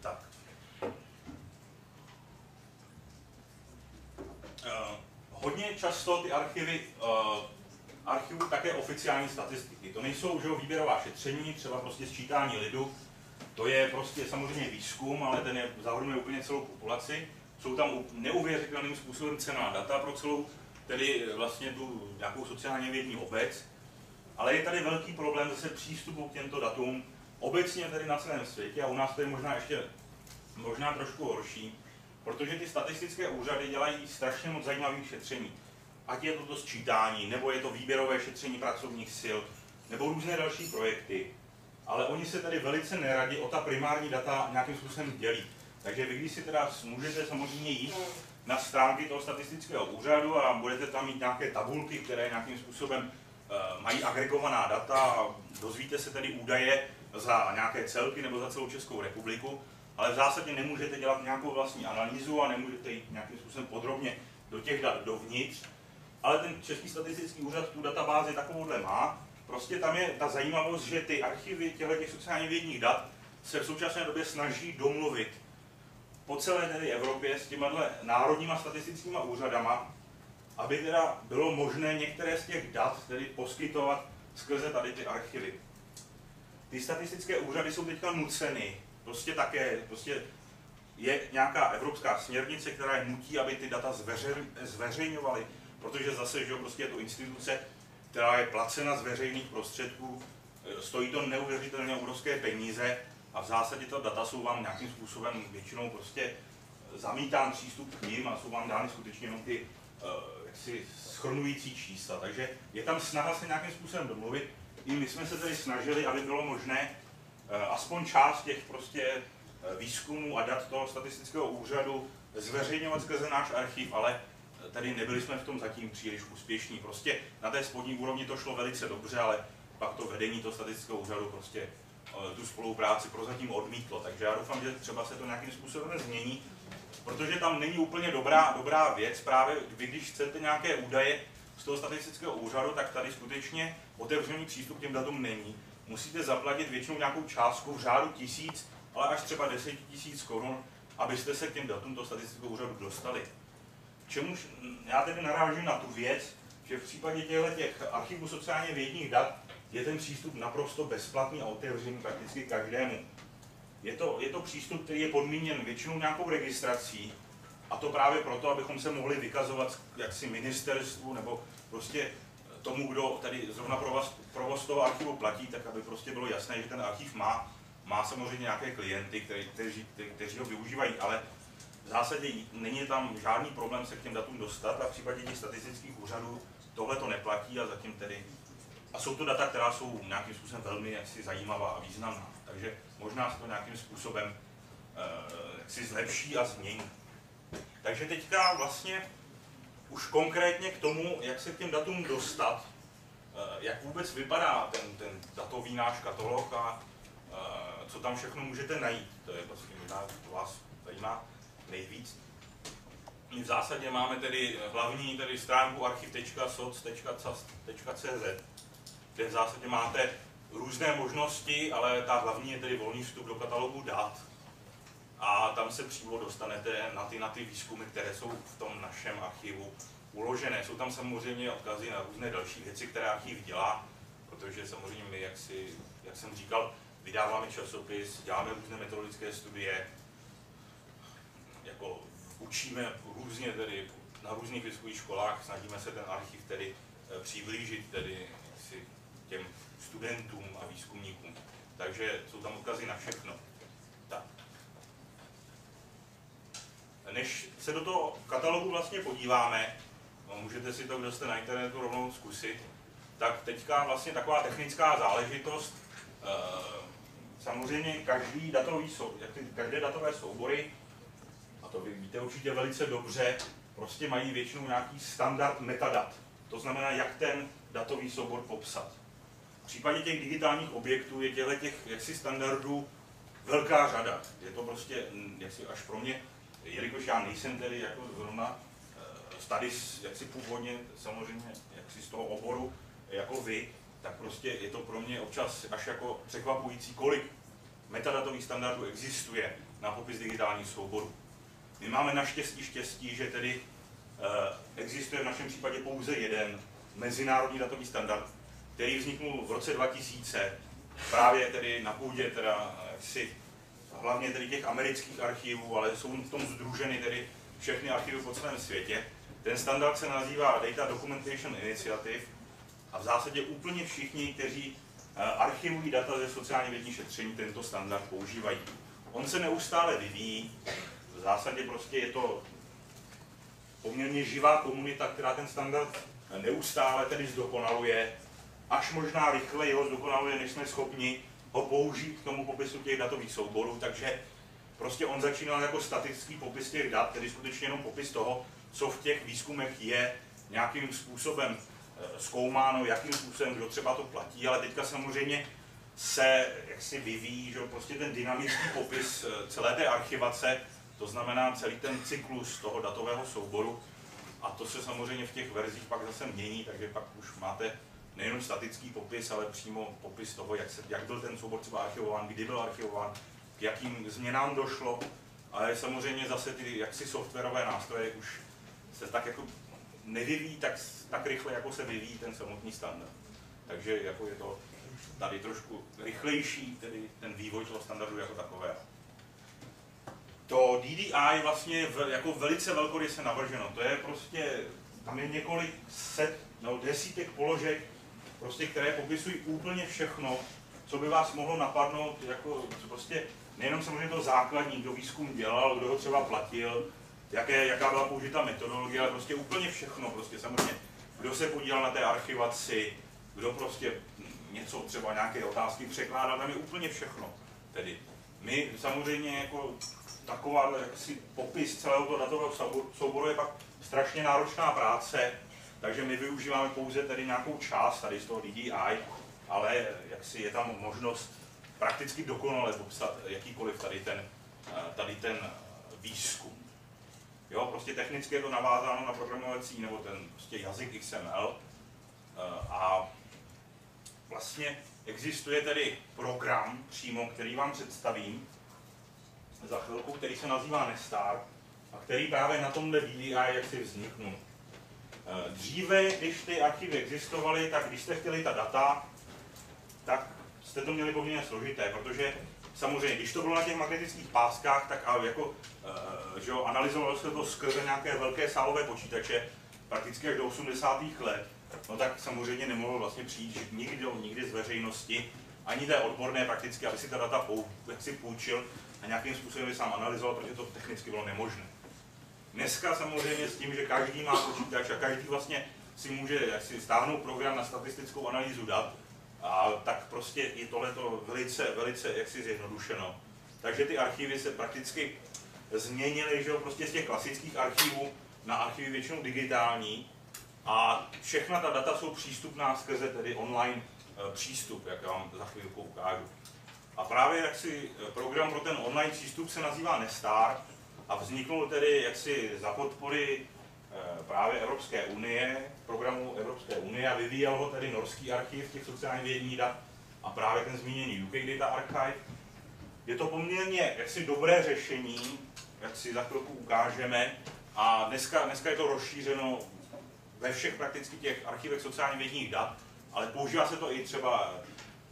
Tak. Uh, hodně často ty archivy uh, archivu také oficiální statistiky. To nejsou že, výběrová šetření, třeba prostě sčítání lidu, to je prostě samozřejmě výzkum, ale ten je zahrnuje úplně celou populaci. Jsou tam neuvěřitelným způsobem cená data pro celou, tedy vlastně tu nějakou sociálně vědní obec. Ale je tady velký problém zase přístupu k těmto datům, obecně tedy na celém světě a u nás to je možná ještě možná trošku horší, protože ty statistické úřady dělají strašně moc zajímavých šetření. Ať je to to sčítání, nebo je to výběrové šetření pracovních sil, nebo různé další projekty. Ale oni se tady velice neradi o ta primární data nějakým způsobem dělí. Takže vy, když si teda můžete samozřejmě jít na stránky toho statistického úřadu a budete tam mít nějaké tabulky, které nějakým způsobem uh, mají agregovaná data a dozvíte se tedy údaje za nějaké celky nebo za celou Českou republiku, ale v zásadě nemůžete dělat nějakou vlastní analýzu a nemůžete jít nějakým způsobem podrobně do těch dat dovnitř, ale ten Český statistický úřad tu databázi takovouhle má. Prostě tam je ta zajímavost, že ty archivy těchto těch sociálně vědních dat se v současné době snaží domluvit po celé tedy Evropě s těmihle národníma statistickými úřadama, aby teda bylo možné některé z těch dat tedy poskytovat skrze tady ty archivy. Ty statistické úřady jsou teďka nuceny prostě také, prostě je nějaká evropská směrnice, která je nutí, aby ty data zveřejňovaly, protože zase, že prostě je to instituce, která je placena z veřejných prostředků, e, stojí to neuvěřitelně obrovské peníze a v zásadě ta data jsou vám nějakým způsobem většinou prostě zamítán přístup k ním a jsou vám dány skutečně jenom ty uh, jaksi schrnující čísla. Takže je tam snaha se nějakým způsobem domluvit. I my jsme se tedy snažili, aby bylo možné aspoň část těch prostě eh, výzkumů a dat toho statistického úřadu zveřejňovat skrze náš archiv, ale eh, tady nebyli jsme v tom zatím příliš úspěšní. Prostě na té spodní úrovni to šlo velice dobře, ale pak to vedení toho statistického úřadu prostě tu spolupráci prozatím odmítlo. Takže já doufám, že třeba se to nějakým způsobem změní, protože tam není úplně dobrá, dobrá věc. Právě vy, když chcete nějaké údaje z toho statistického úřadu, tak tady skutečně otevřený přístup k těm datům není musíte zaplatit většinou nějakou částku v řádu tisíc, ale až třeba 10 tisíc korun, abyste se k těm datům do statistického úřadu dostali. čemuž já tedy narážím na tu věc, že v případě těchto těch archivů sociálně vědních dat je ten přístup naprosto bezplatný a otevřený prakticky každému. Je to, je to přístup, který je podmíněn většinou nějakou registrací, a to právě proto, abychom se mohli vykazovat jaksi ministerstvu nebo prostě tomu, kdo tady zrovna provoz, provoz toho archivu platí, tak aby prostě bylo jasné, že ten archiv má, má samozřejmě nějaké klienty, který, kteří, kteří ho využívají, ale v zásadě není tam žádný problém se k těm datům dostat a v případě těch statistických úřadů tohle to neplatí a zatím tedy a jsou to data, která jsou nějakým způsobem velmi jaksi zajímavá a významná. Takže možná se to nějakým způsobem uh, jaksi zlepší a změní. Takže teďka vlastně už konkrétně k tomu, jak se k těm datům dostat, uh, jak vůbec vypadá ten, ten datový náš katalog a uh, co tam všechno můžete najít. To je vlastně možná, vás zajímá nejvíc. My v zásadě máme tedy hlavní tedy stránku archiv.soc.cz, kde v zásadě máte různé možnosti, ale ta hlavní je tedy volný vstup do katalogu dat. A tam se přímo dostanete na ty, na ty výzkumy, které jsou v tom našem archivu uložené. Jsou tam samozřejmě odkazy na různé další věci, které archiv dělá, protože samozřejmě my, jak, si, jak jsem říkal, vydáváme časopis, děláme různé metodologické studie, jako učíme různě tedy na různých vysokových školách, snažíme se ten archiv tedy eh, přiblížit tedy si těm studentům a výzkumníkům. Takže jsou tam odkazy na všechno. Než se do toho katalogu vlastně podíváme, no, můžete si to, kdo jste na internetu rovnou zkusit, tak teďka vlastně taková technická záležitost. Eh, samozřejmě každý datový sou, každé datové soubory, a to vy víte určitě velice dobře, prostě mají většinou nějaký standard metadat. To znamená, jak ten datový soubor popsat. V případě těch digitálních objektů je těchto těch jaksi standardů velká řada. Je to prostě mm, jaksi až pro mě, jelikož já nejsem tedy jako zrovna eh, tady jaksi původně samozřejmě jaksi z toho oboru jako vy, tak prostě je to pro mě občas až jako překvapující, kolik metadatových standardů existuje na popis digitálních souborů. My máme naštěstí štěstí, že tedy eh, existuje v našem případě pouze jeden mezinárodní datový standard, který vzniknul v roce 2000, právě tedy na půdě teda jaksi, hlavně tedy těch amerických archivů, ale jsou v tom združeny tedy všechny archivy po celém světě. Ten standard se nazývá Data Documentation Initiative a v zásadě úplně všichni, kteří eh, archivují data ze sociálně vědní šetření, tento standard používají. On se neustále vyvíjí, v zásadě prostě je to poměrně živá komunita, která ten standard neustále tedy zdokonaluje, až možná rychleji ho zdokonaluje, než jsme schopni ho použít k tomu popisu těch datových souborů, takže prostě on začínal jako statický popis těch dat, tedy skutečně jenom popis toho, co v těch výzkumech je nějakým způsobem eh, zkoumáno, jakým způsobem, kdo třeba to platí, ale teďka samozřejmě se jaksi vyvíjí, že prostě ten dynamický popis eh, celé té archivace, to znamená celý ten cyklus toho datového souboru, a to se samozřejmě v těch verzích pak zase mění, takže pak už máte nejenom statický popis, ale přímo popis toho, jak, se, jak byl ten soubor třeba archivován, kdy byl archivován, k jakým změnám došlo. Ale samozřejmě zase ty jaksi softwarové nástroje už se tak jako nevyvíjí tak, tak rychle, jako se vyvíjí ten samotný standard. Takže jako je to tady trošku rychlejší, tedy ten vývoj toho standardu jako takového. To DDI vlastně v, jako velice velkoryse navrženo. To je prostě, tam je několik set, no desítek položek, prostě, které popisují úplně všechno, co by vás mohlo napadnout, jako prostě nejenom samozřejmě to základní, kdo výzkum dělal, kdo ho třeba platil, jaké, jaká byla použita metodologie, ale prostě úplně všechno, prostě samozřejmě, kdo se podílel na té archivaci, kdo prostě něco, třeba nějaké otázky překládal, tam je úplně všechno. Tedy my samozřejmě jako taková jaksi popis celého toho datového souboru je pak strašně náročná práce, takže my využíváme pouze tady nějakou část tady z toho DDI, ale jaksi je tam možnost prakticky dokonale popsat jakýkoliv tady ten, tady ten výzkum. Jo, prostě technicky je to navázáno na programovací nebo ten prostě jazyk XML a vlastně existuje tedy program přímo, který vám představím za chvilku, který se nazývá Nestar. a který právě na tomhle BDI jaksi vzniknul. Eh, dříve, když ty archivy existovaly, tak když jste chtěli ta data, tak jste to měli poměrně složité, protože samozřejmě, když to bylo na těch magnetických páskách, tak jako, uh, že jo, analyzovalo se to skrze nějaké velké sálové počítače, prakticky až do 80. let, no tak samozřejmě nemohlo vlastně přijít nikdy, nikdy z veřejnosti, ani té odborné prakticky, aby si ta data pou, jak si půjčil a nějakým způsobem sám analyzoval, protože to technicky bylo nemožné. Dneska samozřejmě s tím, že každý má počítač a každý vlastně si může si stáhnout program na statistickou analýzu dat, a tak prostě je tohleto velice, velice jaksi zjednodušeno. Takže ty archivy se prakticky změnily, že jo, prostě z těch klasických archivů na archivy většinou digitální a všechna ta data jsou přístupná skrze tedy online e, přístup, jak já vám za chvilku ukážu. A právě jak si e, program pro ten online přístup se nazývá Nestar a vzniknul tedy jaksi za podpory e, právě Evropské unie, programu Evropské unie a vyvíjel ho tedy norský archiv těch sociálních vědních dat a právě ten zmíněný UK Data Archive. Je to poměrně jaksi dobré řešení, jak si za chvilku ukážeme, a dneska, dneska je to rozšířeno ve všech prakticky těch archivech sociálně vědních dat, ale používá se to i třeba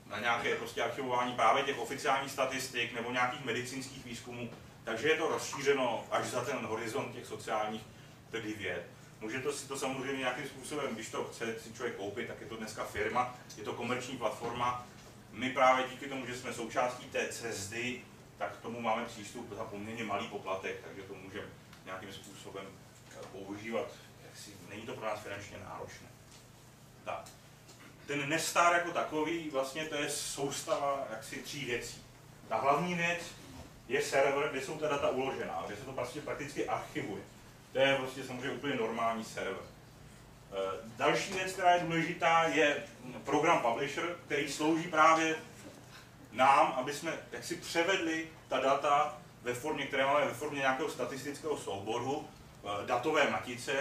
na nějaké prostě archivování právě těch oficiálních statistik nebo nějakých medicínských výzkumů, takže je to rozšířeno až za ten horizont těch sociálních tedy věd. Může to si to samozřejmě nějakým způsobem, když to chce si člověk koupit, tak je to dneska firma, je to komerční platforma. My právě díky tomu, že jsme součástí té cesty, tak k tomu máme přístup za poměrně malý poplatek, takže to můžeme nějakým způsobem eh, používat. Jaksi, není to pro nás finančně náročné. Tak. Ten Nestar jako takový, vlastně to je soustava jaksi tří věcí. Ta hlavní věc je server, kde jsou ta data uložená, kde se to prostě prakticky archivuje. To je prostě samozřejmě úplně normální server. Eh, další věc, která je důležitá, je program Publisher, který slouží právě nám, aby jsme jaksi převedli ta data ve formě, které máme ve formě nějakého statistického souboru, eh, datové matice,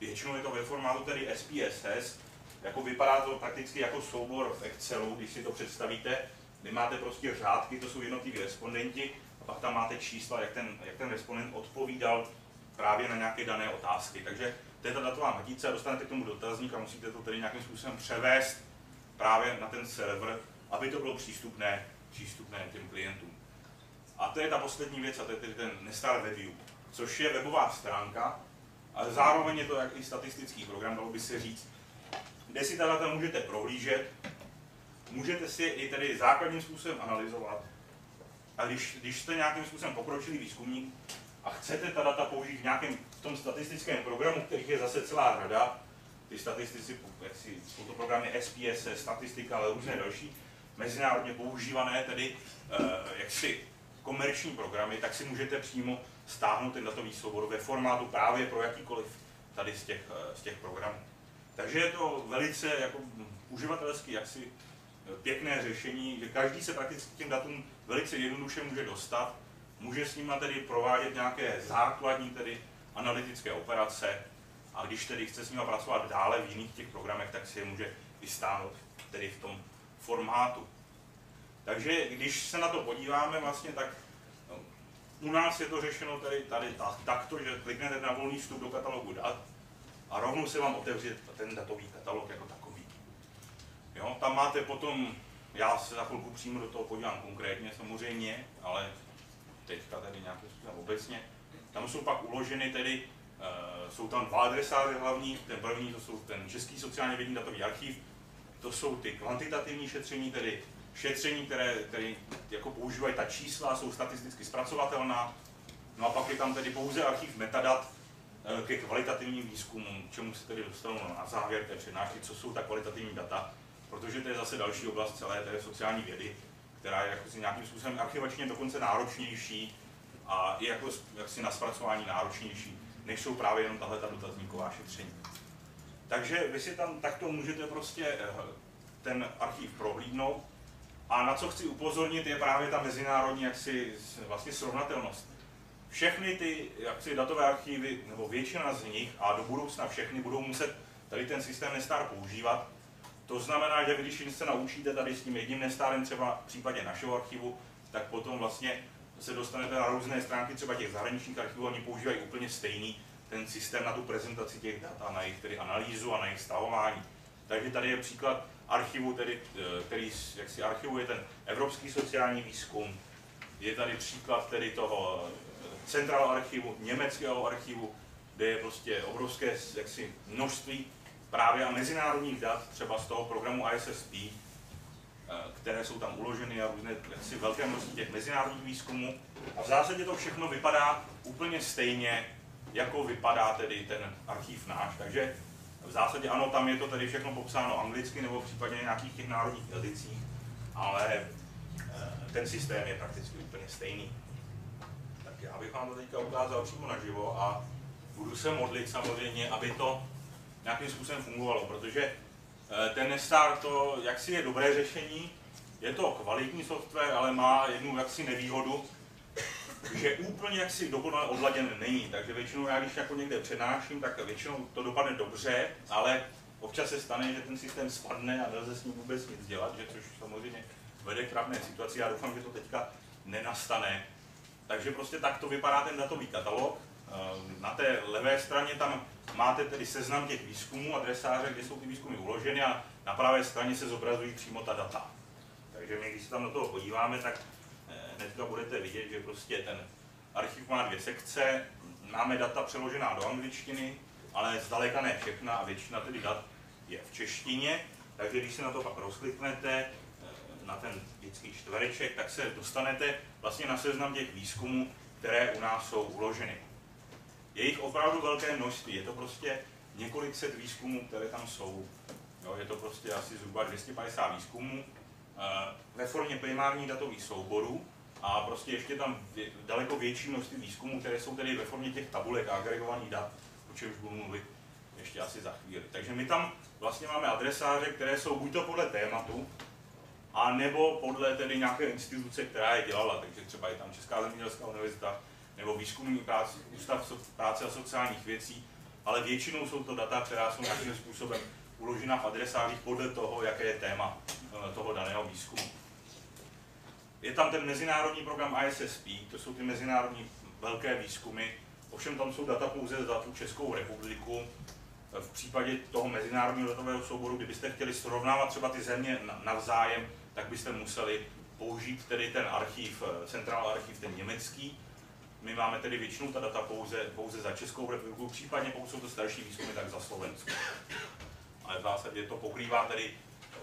většinou je to ve formátu tedy SPSS, jako vypadá to prakticky jako soubor v Excelu, když si to představíte, vy máte prostě řádky, to jsou jednotliví respondenti, a pak tam máte čísla, jak ten, jak ten respondent odpovídal právě na nějaké dané otázky. Takže to je ta datová matice a dostanete k tomu dotazník a musíte to tedy nějakým způsobem převést právě na ten server, aby to bylo přístupné, přístupné těm klientům. A to je ta poslední věc, a to je tedy ten Nestar Review, což je webová stránka, ale zároveň je to jak i statistický program, dalo by se říct, kde si ta data můžete prohlížet, můžete si i tedy základním způsobem analyzovat. A když, když jste nějakým způsobem pokročilý výzkumník a chcete ta data použít v nějakém v tom statistickém programu, kterých je zase celá řada, ty statistici, jak si, jsou to programy SPS, statistika, ale různé další, mezinárodně používané, tedy uh, jaksi komerční programy, tak si můžete přímo stáhnout ten datový soubor ve formátu právě pro jakýkoliv tady z těch, uh, z těch programů. Takže je to velice jako uživatelsky jaksi eh, pěkné řešení, že každý se prakticky k těm datům velice jednoduše může dostat, může s nimi tedy provádět nějaké základní tedy analytické operace a když tedy chce s nimi pracovat dále v jiných těch programech, tak si je může i stáhnout tedy v tom formátu. Takže když se na to podíváme vlastně, tak no, u nás je to řešeno tady, tady takto, že kliknete na volný vstup do katalogu dat a rovnou se vám otevře ten datový katalog jako takový. Jo, tam máte potom, já se za chvilku přímo do toho podívám konkrétně samozřejmě, ale teďka tady nějakým způsobem obecně. Tam jsou pak uloženy tedy, uh, jsou tam dva adresáři hlavní, ten první to jsou ten Český sociálně vědní datový archiv, to jsou ty kvantitativní šetření, tedy šetření, které, které jako používají ta čísla, jsou statisticky zpracovatelná. No a pak je tam tedy pouze archiv metadat eh, ke kvalitativním výzkumům, čemu se tedy dostanu na závěr té přednášky, co jsou ta kvalitativní data, protože to je zase další oblast celé té sociální vědy, která je jako si nějakým způsobem archivačně dokonce náročnější a i jako jaksi na zpracování náročnější, než jsou právě jenom tahle ta dotazníková šetření. Takže vy si tam takto můžete prostě eh, ten archiv prohlídnout. A na co chci upozornit, je právě ta mezinárodní jaksi vlastně srovnatelnost. Všechny ty jaksi datové archivy, nebo většina z nich, a do budoucna všechny, budou muset tady ten systém Nestar používat, to znamená, že když se naučíte tady s tím jedním nestárem, třeba v případě našeho archivu, tak potom vlastně se dostanete na různé stránky třeba těch zahraničních archivů, oni používají úplně stejný ten systém na tu prezentaci těch dat a na jejich tedy analýzu a na jejich stahování. Takže tady je příklad archivu, tedy, eh, který jak si archivuje ten evropský sociální výzkum. Je tady příklad tedy toho eh, centrál archivu, německého archivu, kde je prostě obrovské jaksi, množství právě a mezinárodních dat, třeba z toho programu ISSP, eh, které jsou tam uloženy a různé jaksi, velké množství těch mezinárodních výzkumů. A v zásadě to všechno vypadá úplně stejně, jako vypadá tedy ten archiv náš. Takže v zásadě ano, tam je to tedy všechno popsáno anglicky nebo případně nějakých těch národních jazycích, ale eh, ten systém je prakticky úplně stejný. Tak já bych vám to teďka ukázal přímo naživo a budu se modlit samozřejmě, aby to nějakým způsobem fungovalo, protože eh, ten Nestar to jaksi je dobré řešení, je to kvalitní software, ale má jednu jaksi nevýhodu, že úplně jaksi dokonale odladěn není. Takže většinou já, když jako někde přednáším, tak většinou to dopadne dobře, ale občas se stane, že ten systém spadne a nelze s ním vůbec nic dělat, že což samozřejmě vede k trapné situaci. Já doufám, že to teďka nenastane. Takže prostě tak to vypadá ten datový katalog. Ehm, na té levé straně tam máte tedy seznam těch výzkumů, adresáře, kde jsou ty výzkumy uloženy a na pravé straně se zobrazují přímo ta data. Takže my, když se tam do toho podíváme, tak hnedka budete vidět, že prostě ten archiv má dvě sekce, máme data přeložená do angličtiny, ale zdaleka ne všechna a většina tedy dat je v češtině, takže když se na to pak rozkliknete, eh, na ten vždycky čtvereček, tak se dostanete vlastně na seznam těch výzkumů, které u nás jsou uloženy. Je jich opravdu velké množství, je to prostě několik set výzkumů, které tam jsou. Jo, je to prostě asi zhruba 250 výzkumů eh, ve formě primárních datových souborů, a prostě ještě tam daleko větší množství výzkumů, které jsou tedy ve formě těch tabulek a agregovaných dat, o čemž budu mluvit ještě asi za chvíli. Takže my tam vlastně máme adresáře, které jsou buď to podle tématu, a nebo podle tedy nějaké instituce, která je dělala, takže třeba je tam Česká zemědělská univerzita, nebo výzkumný práce, ústav práce a sociálních věcí, ale většinou jsou to data, která jsou nějakým způsobem uložena v adresářích podle toho, jaké je téma eh, toho daného výzkumu. Je tam ten mezinárodní program ISSP, to jsou ty mezinárodní velké výzkumy, ovšem tam jsou data pouze za tu Českou republiku. V případě toho mezinárodního datového souboru, kdybyste chtěli srovnávat třeba ty země navzájem, tak byste museli použít tedy ten archiv, eh, centrální archiv, ten německý. My máme tedy většinou ta data pouze, pouze za Českou republiku, případně pokud jsou to starší výzkumy, tak za Slovensko. Ale v zásadě to pokrývá tedy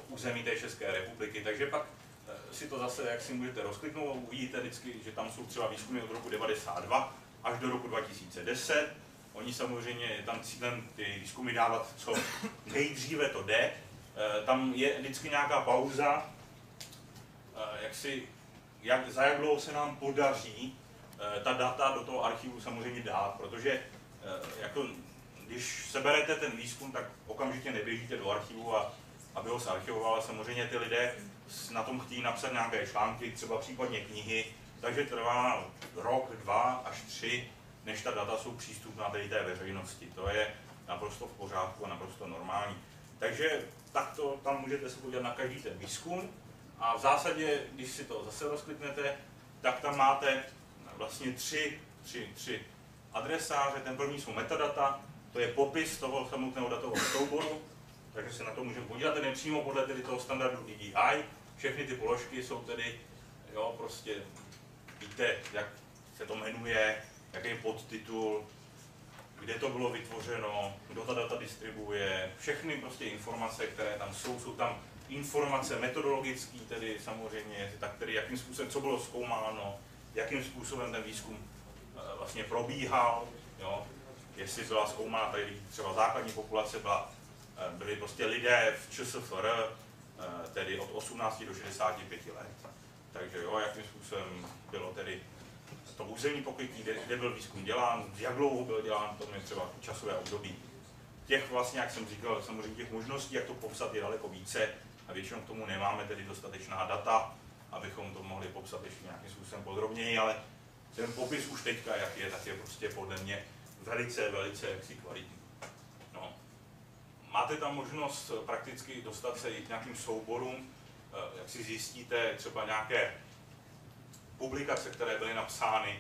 území té České republiky, takže pak si to zase, jak si můžete rozkliknout, uvidíte vždycky, že tam jsou třeba výzkumy od roku 92 až do roku 2010. Oni samozřejmě, tam cílem ty výzkumy dávat co nejdříve to jde. Eh, tam je vždycky nějaká pauza, eh, jak si, jak, za jak dlouho se nám podaří eh, ta data do toho archivu samozřejmě dát, protože jako, když seberete ten výzkum, tak okamžitě neběžíte do archivu a aby ho zarchivoval. Samozřejmě ty lidé na tom chtějí napsat nějaké články, třeba případně knihy, takže trvá rok, dva až tři, než ta data jsou přístupná tady té veřejnosti. To je naprosto v pořádku a naprosto normální. Takže takto tam můžete se podívat na každý ten výzkum a v zásadě, když si to zase rozkliknete, tak tam máte vlastně tři, tři, tři adresáře. Ten první jsou metadata, to je popis toho samotného datového souboru, takže se na to můžeme podívat, ten je přímo podle tedy toho standardu DDI. Všechny ty položky jsou tedy, jo, prostě víte, jak se to jmenuje, jaký je podtitul, kde to bylo vytvořeno, kdo ta data distribuje, všechny prostě informace, které tam jsou, jsou tam informace metodologické, tedy samozřejmě, tak tedy jakým způsobem, co bylo zkoumáno, jakým způsobem ten výzkum eh, vlastně probíhal, jo, jestli byla zkoumána tady třeba základní populace, byla Eh, byli prostě lidé v ČSFR, eh, tedy od 18 do 65 let. Takže jo, jakým způsobem bylo tedy to územní pokrytí, kde, kde byl výzkum dělán, jak dlouho byl dělán, to je třeba časové období. Těch vlastně, jak jsem říkal, samozřejmě těch možností, jak to popsat, je daleko více a většinou k tomu nemáme tedy dostatečná data, abychom to mohli popsat ještě nějakým způsobem podrobněji, ale ten popis už teďka, jak je, tak je prostě podle mě velice, velice jaksi kvalitní máte tam možnost eh, prakticky dostat se i k nějakým souborům, eh, jak si zjistíte třeba nějaké publikace, které byly napsány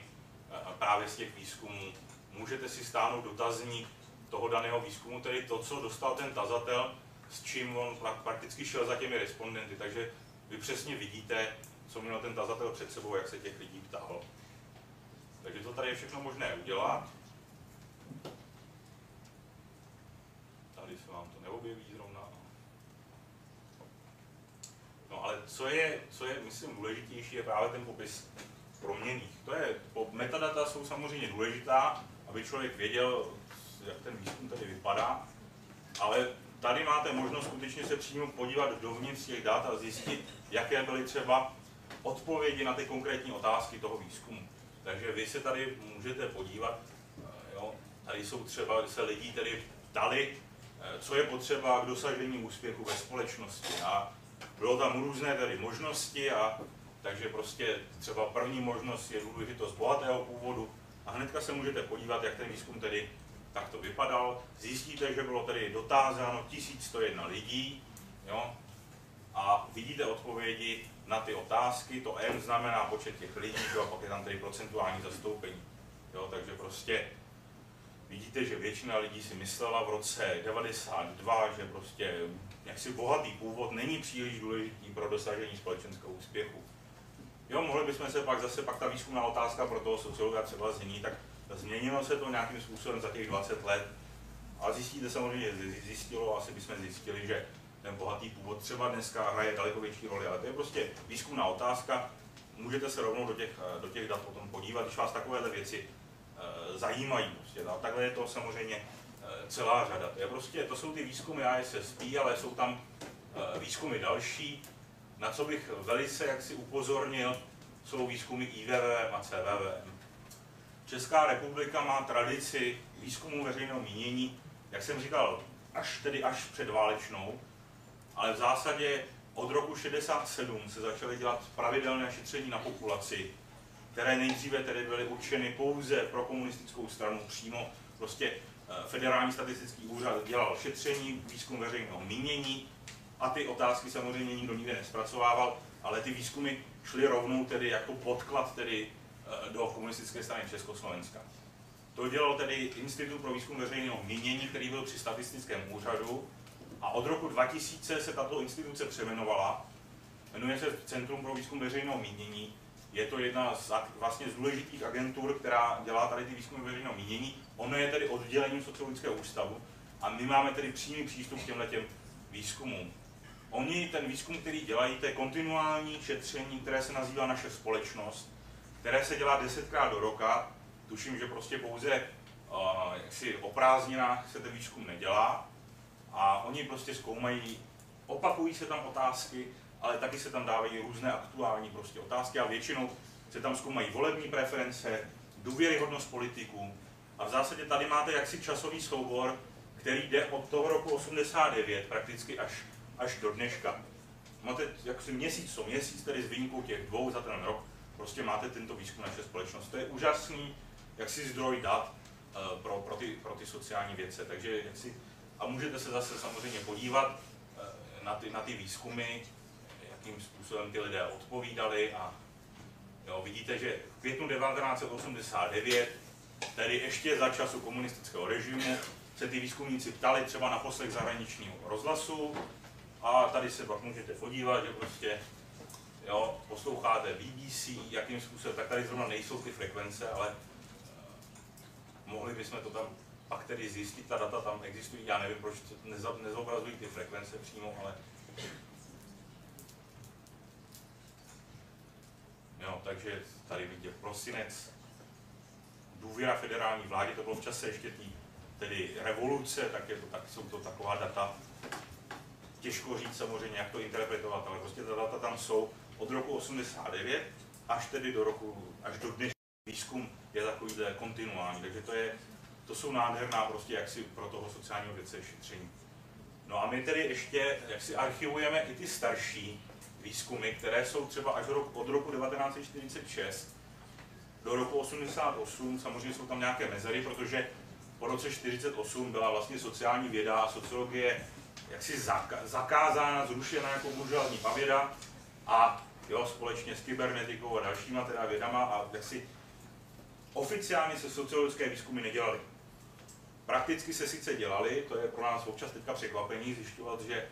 právě z těch výzkumů. Můžete si stáhnout dotazník toho daného výzkumu, tedy to, co dostal ten tazatel, s čím on prakticky šel za těmi respondenty. Takže vy přesně vidíte, co měl ten tazatel před sebou, jak se těch lidí ptal. Takže to tady je všechno možné udělat. Tady se vám to neobjeví zrovna. No ale co je, co je myslím, důležitější, je právě ten popis proměných. To je, metadata jsou samozřejmě důležitá, aby člověk věděl, jak ten výzkum tady vypadá, ale tady máte možnost skutečně se přímo podívat dovnitř těch dat a zjistit, jaké byly třeba odpovědi na ty konkrétní otázky toho výzkumu. Takže vy se tady můžete podívat, eh, jo, tady jsou třeba, kdy se lidi tedy ptali, eh, co je potřeba k dosažení úspěchu ve společnosti. A bylo tam různé tedy možnosti a takže prostě třeba první možnost je důležitost bohatého původu a hnedka se můžete podívat, jak ten výzkum tedy takto vypadal. Zjistíte, že bylo tedy dotázáno 1101 lidí jo, a vidíte odpovědi na ty otázky, to N znamená počet těch lidí, jo, a pak je tam tedy procentuální zastoupení. Jo, takže prostě vidíte, že většina lidí si myslela v roce 92, že prostě jaksi bohatý původ není příliš důležitý pro dosažení společenského úspěchu. Jo, mohli bychom se pak zase, pak ta výzkumná otázka pro toho sociologa třeba změní, tak změnilo se to nějakým způsobem za těch 20 let. A zjistíte samozřejmě, zjistilo, asi bychom zjistili, že ten bohatý původ třeba dneska hraje daleko větší roli, ale to je prostě výzkumná otázka. Můžete se rovnou do těch, do těch dat potom podívat, když vás takovéhle věci e, zajímají. Prostě, a takhle je to samozřejmě e, celá řada. To, je prostě, to jsou ty výzkumy ISSP, ale jsou tam e, výzkumy další. Na co bych velice jaksi upozornil, jsou výzkumy IVV a CVV. Česká republika má tradici výzkumu veřejného mínění, jak jsem říkal, až tedy až předválečnou, ale v zásadě od roku 67 se začaly dělat pravidelné šetření na populaci, které nejdříve tedy byly určeny pouze pro komunistickou stranu přímo. Prostě eh, Federální statistický úřad dělal šetření, výzkum veřejného mínění a ty otázky samozřejmě nikdo nikde nespracovával, ale ty výzkumy šly rovnou tedy jako podklad tedy eh, do komunistické strany Československa. To dělal tedy Institut pro výzkum veřejného mínění, který byl při statistickém úřadu a od roku 2000 se tato instituce přeměnovala. Jmenuje se Centrum pro výzkum veřejného mínění. Je to jedna z vlastně z důležitých agentur, která dělá tady ty výzkumy veřejného mínění. Ono je tedy oddělením sociologického ústavu a my máme tedy přímý přístup k těmhle těm výzkumům. Oni ten výzkum, který dělají, to je kontinuální šetření, které se nazývá naše společnost, které se dělá desetkrát do roka. Tuším, že prostě pouze uh, jaksi o prázdninách se ten výzkum nedělá, a oni prostě zkoumají, opakují se tam otázky, ale taky se tam dávají různé aktuální prostě otázky a většinou se tam zkoumají volební preference, důvěryhodnost politiků. A v zásadě tady máte jaksi časový soubor, který jde od toho roku 89 prakticky až, až do dneška. Máte jaksi měsíc co měsíc, tedy s výjimkou těch dvou za ten rok, prostě máte tento výzkum naše společnost. To je úžasný jaksi zdroj dat uh, pro, pro, ty, pro ty sociální věce. Takže jaksi a můžete se zase samozřejmě podívat eh, na ty, na ty výzkumy, jakým způsobem ty lidé odpovídali a jo, vidíte, že v květnu 1989, tedy ještě za času komunistického režimu, se ty výzkumníci ptali třeba na poslech zahraničního rozhlasu a tady se pak můžete podívat, že prostě jo, posloucháte BBC, jakým způsobem, tak tady zrovna nejsou ty frekvence, ale uh, mohli bychom to tam pak tedy zjistit, ta data tam existují, já nevím, proč nezobrazují ty frekvence přímo, ale Jo, takže tady vidíte prosinec, důvěra federální vládě, to bylo v čase ještě tý, tedy revoluce, tak, je to, tak jsou to taková data. Těžko říct samozřejmě, jak to interpretovat, ale prostě ta data tam jsou. Od roku 89 až tedy do roku, až do dnešního výzkum je takový kontinuální, takže to je to jsou nádherná prostě jaksi pro toho sociálního věce šetření. No a my tedy ještě jaksi archivujeme i ty starší výzkumy, které jsou třeba až od roku 1946 do roku 88. Samozřejmě jsou tam nějaké mezery, protože po roce 48 byla vlastně sociální věda a sociologie jaksi zakázána, zrušena jako buržoazní pavěda a jo, společně s kybernetikou a dalšíma teda vědama a jak si oficiálně se sociologické výzkumy nedělali. Prakticky se sice dělali, to je pro nás občas teďka překvapení zjišťovat, že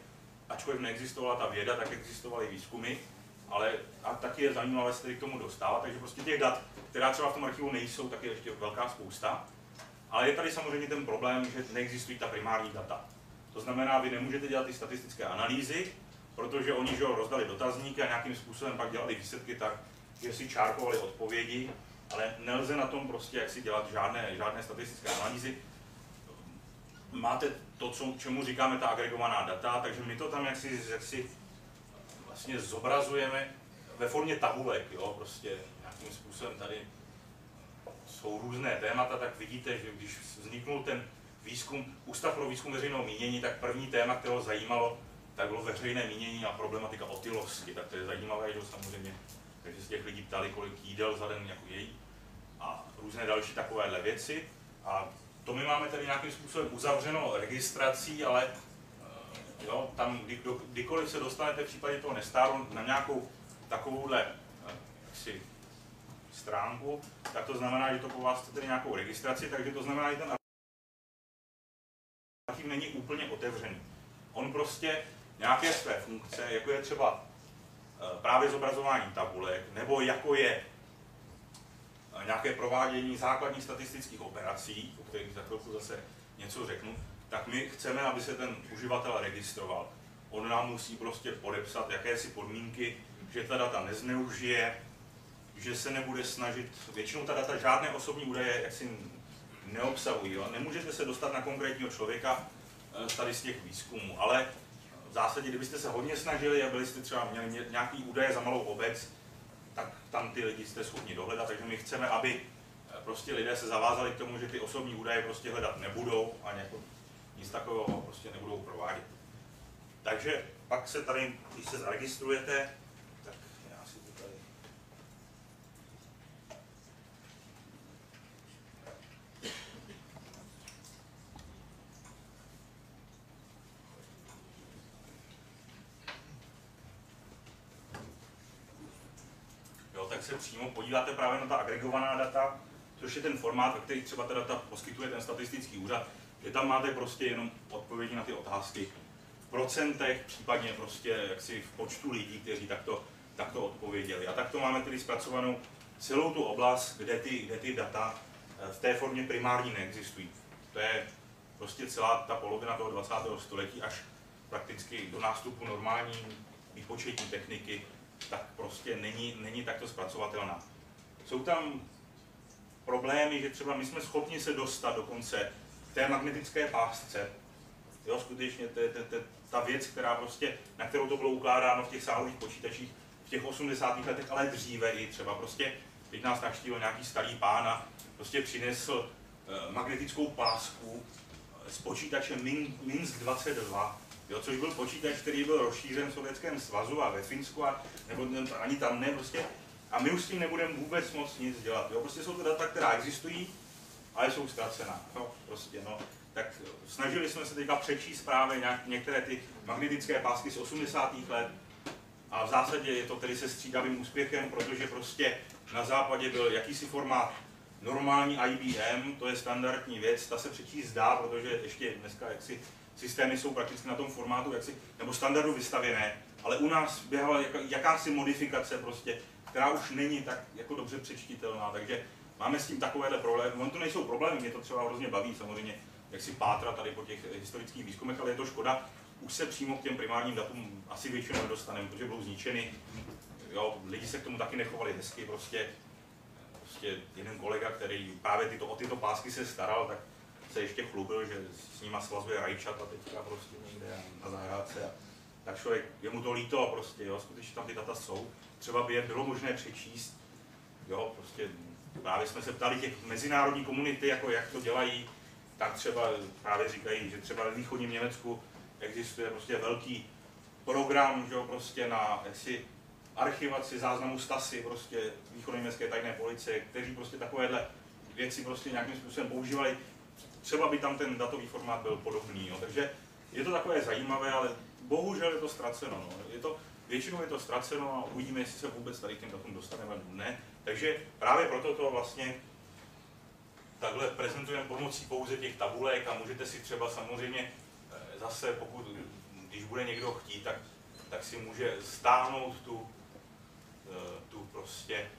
ačkoliv neexistovala ta věda, tak existovaly výzkumy, ale a taky je zajímavé se k tomu dostávat, takže prostě těch dat, která třeba v tom archivu nejsou, tak je ještě velká spousta. Ale je tady samozřejmě ten problém, že neexistují ta primární data. To znamená, vy nemůžete dělat ty statistické analýzy, protože oni že rozdali dotazníky a nějakým způsobem pak dělali výsledky tak, že si čárkovali odpovědi, ale nelze na tom prostě jak si dělat žádné, žádné statistické analýzy. Máte to, co, čemu říkáme ta agregovaná data, takže my to tam jaksi, jaksi vlastně zobrazujeme ve formě tabulek, jo, prostě nějakým způsobem tady jsou různé témata, tak vidíte, že když vzniknul ten výzkum, Ústav pro výzkum veřejného mínění, tak první téma, které ho zajímalo, tak bylo veřejné mínění a problematika otylosti. Tak to je zajímavé, že samozřejmě, takže se těch lidí ptali, kolik jídel za den jako její a různé další takovéhle věci. A to my máme tedy nějakým způsobem uzavřeno registrací, ale eh, jo, tam kdy, kdo, kdykoliv se dostanete v případě toho nestáru na nějakou takovouhle eh, si, stránku, tak to znamená, že to po vás chcete nějakou registraci, takže to znamená, že ten archiv není úplně otevřený. On prostě nějaké své funkce, jako je třeba eh, právě zobrazování tabulek, nebo jako je nějaké provádění základních statistických operací, o kterých za chvilku zase něco řeknu, tak my chceme, aby se ten uživatel registroval. On nám musí prostě podepsat jakési podmínky, že ta data nezneužije, že se nebude snažit, většinou ta data žádné osobní údaje jaksi neobsahují. Jo? Nemůžete se dostat na konkrétního člověka eh, tady z těch výzkumů, ale v zásadě, kdybyste se hodně snažili a byli jste třeba měli nějaký údaje za malou obec, tam ty lidi jste schopni dohledat, takže my chceme, aby eh, prostě lidé se zavázali k tomu, že ty osobní údaje prostě hledat nebudou a jako nic takového prostě nebudou provádět. Takže pak se tady, když se zaregistrujete, se přímo podíváte právě na ta agregovaná data, což je ten formát, ve který třeba ta data poskytuje ten statistický úřad, že tam máte prostě jenom odpovědi na ty otázky v procentech, případně prostě jaksi v počtu lidí, kteří takto, takto odpověděli. A takto máme tedy zpracovanou celou tu oblast, kde ty, kde ty data eh, v té formě primární neexistují. To je prostě celá ta polovina toho 20. století až prakticky do nástupu normální výpočetní techniky, tak prostě není, není takto zpracovatelná. Jsou tam problémy, že třeba my jsme schopni se dostat dokonce té magnetické pásce. Jo, skutečně to je ta věc, která prostě, na kterou to bylo ukládáno v těch sálových počítačích v těch 80. letech, ale dříve i třeba prostě, teď nás navštívil nějaký starý pán a prostě přinesl eh, magnetickou pásku s počítačem Minsk 22 jo, což byl počítač, který byl rozšířen v Sovětském svazu a ve Finsku, a, nebo ne, ani tam ne, prostě. A my už s tím nebudeme vůbec moc nic dělat. Jo. Prostě jsou to data, která existují, ale jsou ztracená. Jo, prostě, no. Tak snažili jsme se teďka přečíst právě nějak, některé ty magnetické pásky z 80. let, a v zásadě je to tedy se střídavým úspěchem, protože prostě na západě byl jakýsi formát normální IBM, to je standardní věc, ta se přečíst dá, protože ještě dneska jaksi systémy jsou prakticky na tom formátu jaksi, nebo standardu vystavěné, ale u nás běhala jakási modifikace prostě, která už není tak jako dobře přečtitelná, takže máme s tím takovéhle problémy. On to nejsou problémy, mě to třeba hrozně baví samozřejmě, jak si pátra tady po těch historických výzkumech, ale je to škoda, už se přímo k těm primárním datům asi většinou nedostaneme, protože budou zničeny. Jo, lidi se k tomu taky nechovali hezky, prostě, prostě jeden kolega, který právě tyto, o tyto pásky se staral, tak se ještě chlubil, že s nima svazuje rajčata teďka prostě někde na zahrádce. A tak člověk, je mu to líto a prostě, jo, skutečně tam ty data jsou. Třeba by je bylo možné přečíst, jo, prostě právě jsme se ptali těch mezinárodní komunity, jako jak to dělají, tak třeba právě říkají, že třeba ve východním Německu existuje prostě velký program, že jo, prostě na jaksi archivaci záznamu Stasy, prostě východněmecké tajné policie, kteří prostě takovéhle věci prostě nějakým způsobem používali třeba by tam ten datový formát byl podobný. Jo. Takže je to takové zajímavé, ale bohužel je to ztraceno. No. Je to, většinou je to ztraceno a uvidíme, jestli se vůbec tady k těm datům dostaneme nebo ne. Takže právě proto to vlastně takhle prezentujeme pomocí pouze těch tabulek a můžete si třeba samozřejmě eh, zase, pokud, když bude někdo chtít, tak, tak si může stáhnout tu, eh, tu prostě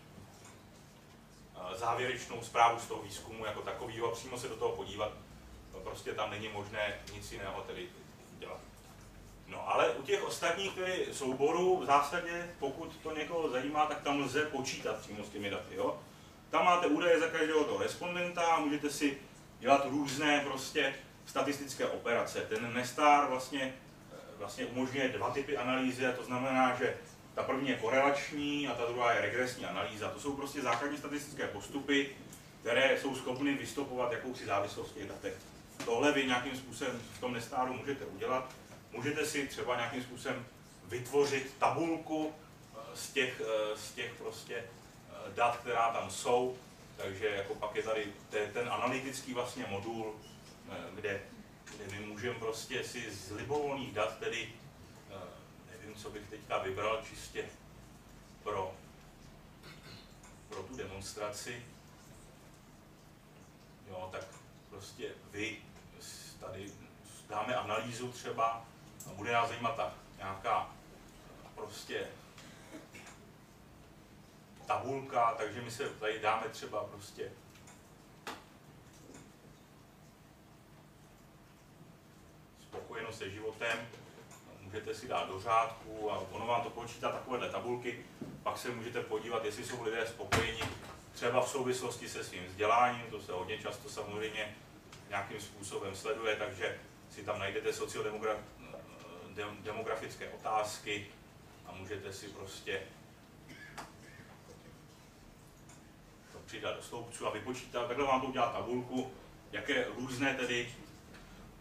závěrečnou zprávu z toho výzkumu jako takového a přímo se do toho podívat. Prostě tam není možné nic jiného tedy dělat. No ale u těch ostatních tedy souborů v zásadě, pokud to někoho zajímá, tak tam lze počítat přímo s těmi daty. Jo? Tam máte údaje za každého toho respondenta a můžete si dělat různé prostě statistické operace. Ten Nestar vlastně, eh, vlastně umožňuje dva typy analýzy, a to znamená, že ta první je korelační a ta druhá je regresní analýza. To jsou prostě základní statistické postupy, které jsou schopny vystupovat jakousi závislost v těch datech. Tohle vy nějakým způsobem v tom Nestáru můžete udělat. Můžete si třeba nějakým způsobem vytvořit tabulku eh, z těch, eh, z těch prostě dat, která tam jsou, takže jako pak je tady ten analytický vlastně modul, eh, kde, kde my můžeme prostě si z libovolných dat, tedy eh, co bych teďka vybral čistě pro, pro tu demonstraci, jo, tak prostě vy tady dáme analýzu třeba a bude nás zajímat ta nějaká prostě tabulka, takže my se tady dáme třeba prostě spokojenost se životem, můžete si dát do řádku a ono vám to počítá takovéhle tabulky, pak se můžete podívat, jestli jsou lidé spokojeni třeba v souvislosti se svým vzděláním, to se hodně často samozřejmě nějakým způsobem sleduje, takže si tam najdete sociodemografické otázky a můžete si prostě přidat do sloupců a vypočítat, takhle vám to udělá tabulku, jaké různé tedy,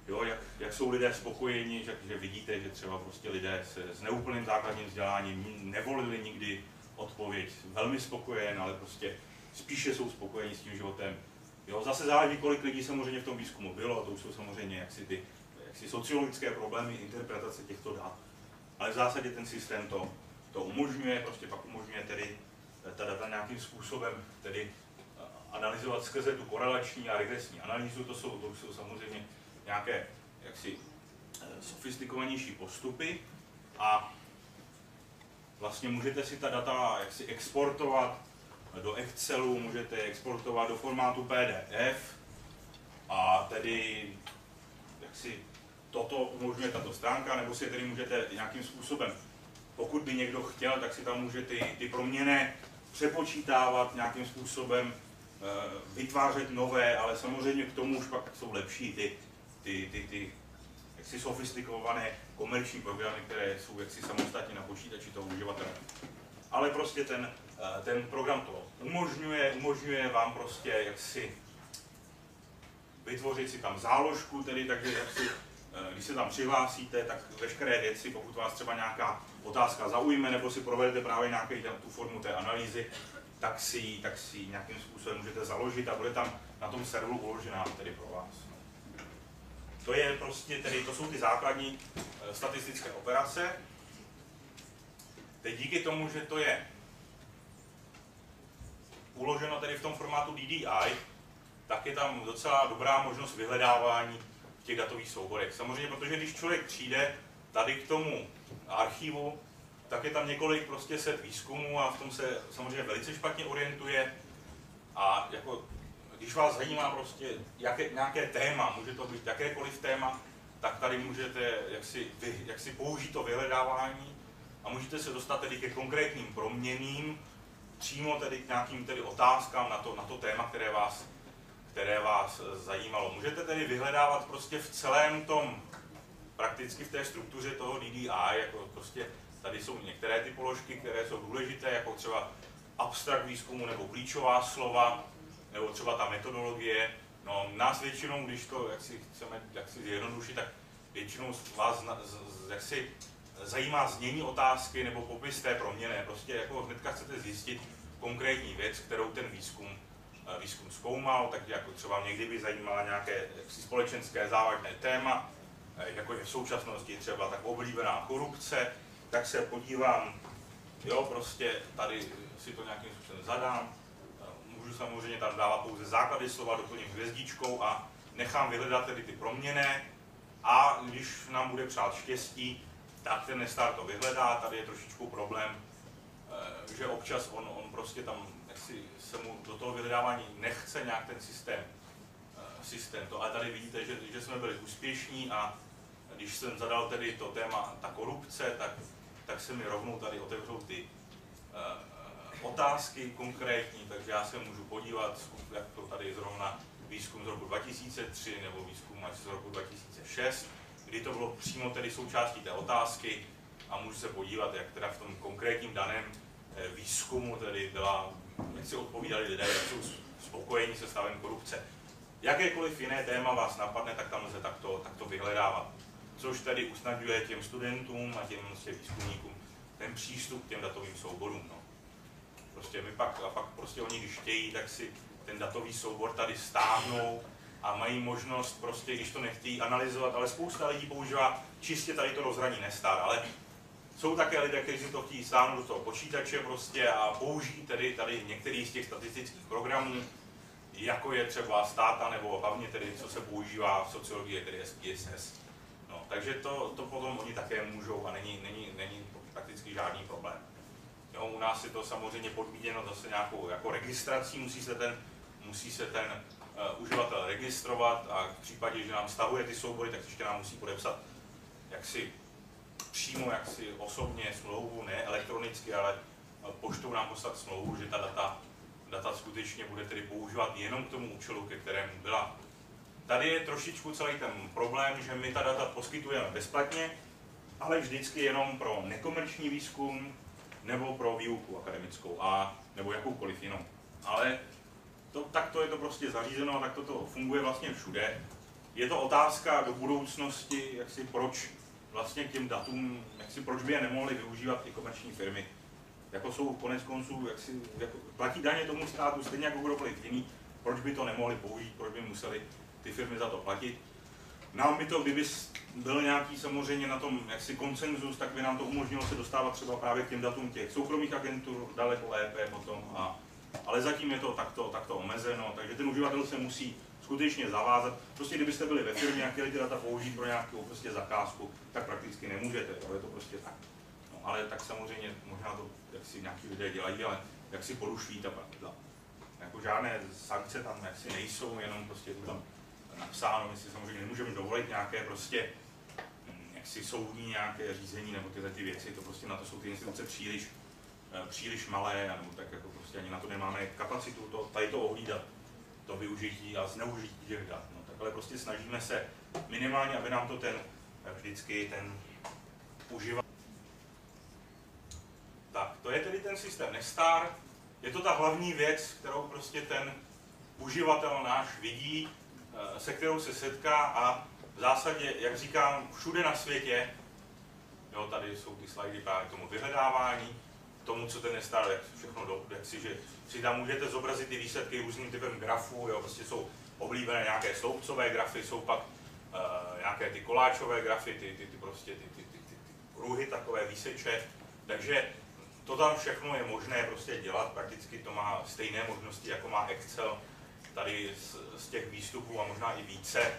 jo, jak, jak jsou lidé spokojeni, že, že vidíte, že třeba prostě lidé se, s neúplným základním vzděláním nevolili nikdy odpověď velmi spokojen, ale prostě spíše jsou spokojeni s tím životem. Jo, zase záleží, kolik lidí samozřejmě v tom výzkumu bylo, to už jsou samozřejmě jaksi ty jaksi sociologické problémy interpretace těchto dat. Ale v zásadě ten systém to, to umožňuje, prostě pak umožňuje tedy ta data nějakým způsobem tedy eh, analyzovat skrze tu korelační a regresní analýzu, to jsou, to jsou samozřejmě nějaké jaksi eh, sofistikovanější postupy a vlastně můžete si ta data jaksi exportovat do Excelu, můžete je exportovat do formátu PDF a tedy jaksi toto umožňuje tato stránka, nebo si je tedy můžete nějakým způsobem, pokud by někdo chtěl, tak si tam může ty, ty proměny přepočítávat nějakým způsobem, eh, vytvářet nové, ale samozřejmě k tomu už pak jsou lepší ty, ty, ty, ty jaksi sofistikované komerční programy, které jsou jaksi samostatně na počítači toho uživatele. Ale prostě ten, eh, ten program to umožňuje, umožňuje vám prostě jaksi vytvořit si tam záložku, tedy takže jaksi Eh, když se tam přihlásíte, tak veškeré věci, pokud vás třeba nějaká otázka zaujme, nebo si provedete právě nějaký tu formu té analýzy, tak si, tak si nějakým způsobem můžete založit a bude tam na tom serveru uložená tedy pro vás. To je prostě, tedy to jsou ty základní eh, statistické operace. Teď díky tomu, že to je uloženo tedy v tom formátu DDI, tak je tam docela dobrá možnost vyhledávání těch datových souborech. Samozřejmě, protože když člověk přijde tady k tomu archivu, tak je tam několik prostě set výzkumů a v tom se samozřejmě velice špatně orientuje. A jako, když vás zajímá prostě jaké, nějaké téma, může to být jakékoliv téma, tak tady můžete jaksi, vy, jaksi použít to vyhledávání a můžete se dostat tedy ke konkrétním proměným, přímo tedy k nějakým tedy otázkám na to, na to téma, které vás které vás zajímalo. Můžete tedy vyhledávat prostě v celém tom, prakticky v té struktuře toho DDI, jako prostě tady jsou některé ty položky, které jsou důležité, jako třeba abstrakt výzkumu nebo klíčová slova, nebo třeba ta metodologie. No, nás většinou, když to jak si chceme jak si zjednodušit, tak většinou vás jak si zajímá znění otázky nebo popis té proměny. Prostě jako hnedka chcete zjistit konkrétní věc, kterou ten výzkum výzkum zkoumal, tak jako třeba někdy by zajímala nějaké společenské závažné téma, jako je v současnosti třeba tak oblíbená korupce, tak se podívám, jo, prostě tady si to nějakým způsobem zadám, můžu samozřejmě tam dávat pouze základy slova, doplním hvězdičkou a nechám vyhledat tedy ty proměny. A když nám bude přát štěstí, tak ten Nestar to vyhledá, tady je trošičku problém, eh, že občas on, on prostě tam si se mu do toho vyhledávání nechce nějak ten systém, eh, systém to, ale tady vidíte, že, že jsme byli úspěšní a když jsem zadal tedy to téma ta korupce, tak, tak se mi rovnou tady otevřou ty uh, otázky konkrétní, takže já se můžu podívat, jak to tady zrovna výzkum z roku 2003 nebo výzkum až z roku 2006, kdy to bylo přímo tedy součástí té otázky a můžu se podívat, jak teda v tom konkrétním daném eh, výzkumu tedy byla, jak si odpovídali lidé, jak jsou spokojení se stavem korupce. Jakékoliv jiné téma vás napadne, tak tam lze takto, takto vyhledávat. Což tedy usnadňuje těm studentům a těm vlastně výzkumníkům ten přístup k těm datovým souborům. No. Prostě my pak, a pak prostě oni, když chtějí, tak si ten datový soubor tady stáhnou a mají možnost prostě, když to nechtějí analyzovat, ale spousta lidí používá čistě tady to rozhraní nestar, ale jsou také lidé, kteří si to chtějí stáhnout do toho počítače prostě a použijí tedy tady některý z těch statistických programů, jako je třeba státa nebo hlavně tedy, co se používá v sociologii, tedy SPSS. No, takže to, to potom oni také můžou a není, není, není prakticky žádný problém. Jo, u nás je to samozřejmě podmíněno zase nějakou jako registrací, musí se ten musí se ten uh, uživatel registrovat a v případě, že nám stahuje ty soubory, tak ještě nám musí podepsat jaksi přímo jaksi osobně smlouvu, ne elektronicky, ale eh, poštou nám poslat smlouvu, že ta data, data skutečně bude tedy používat jenom k tomu účelu, ke kterému byla. Tady je trošičku celý ten problém, že my ta data poskytujeme bezplatně, ale vždycky jenom pro nekomerční výzkum nebo pro výuku akademickou a nebo jakoukoliv jinou. Ale to, takto je to prostě zařízeno a takto to funguje vlastně všude. Je to otázka do budoucnosti, jak si proč vlastně k těm datům, jak si proč by je nemohly využívat i komerční firmy. Jako jsou konec konců, jak si, jako, platí daně tomu státu stejně jako kdokoliv jiný, proč by to nemohli použít, proč by museli ty firmy za to platit. Nám by to, kdyby byl nějaký samozřejmě na tom jaksi konsenzus, tak by nám to umožnilo se dostávat třeba právě k těm datům těch soukromých agentur daleko lépe potom a ale zatím je to takto, takto omezeno, takže ten uživatel se musí skutečně zavázat. Prostě kdybyste byli ve firmě a chtěli ty data použít pro nějakou prostě zakázku, tak prakticky nemůžete, to je to prostě tak. No, ale tak samozřejmě možná to, jak si nějaký lidé dělají, ale jak si porušují ta pravidla. Jako žádné sankce tam jaksi nejsou, jenom prostě je tam napsáno, my si samozřejmě nemůžeme dovolit nějaké prostě hm, jaksi soudní nějaké řízení nebo tyhle ty věci, to prostě na to jsou ty instituce příliš Eh, příliš malé, nebo tak jako prostě ani na to nemáme kapacitu to, tady to ohlídat, to využití a zneužití těch dat. No, tak ale prostě snažíme se minimálně, aby nám to ten eh, vždycky ten uživatel. Tak, to je tedy ten systém Nestar. Je to ta hlavní věc, kterou prostě ten uživatel náš vidí, se kterou se setká a v zásadě, jak říkám, všude na světě, jo, tady jsou ty slajdy právě k tomu vyhledávání, tomu, co ten nestar, jak všechno do, jak si, že si tam můžete zobrazit ty výsledky různým typem grafů, jo, prostě jsou oblíbené nějaké sloupcové grafy, jsou pak uh, nějaké ty koláčové grafy, ty, ty, ty prostě ty, ty, ty, ty, ty pruhy, takové výseče, takže to tam všechno je možné prostě dělat, prakticky to má stejné možnosti, jako má Excel tady z, z těch výstupů a možná i více.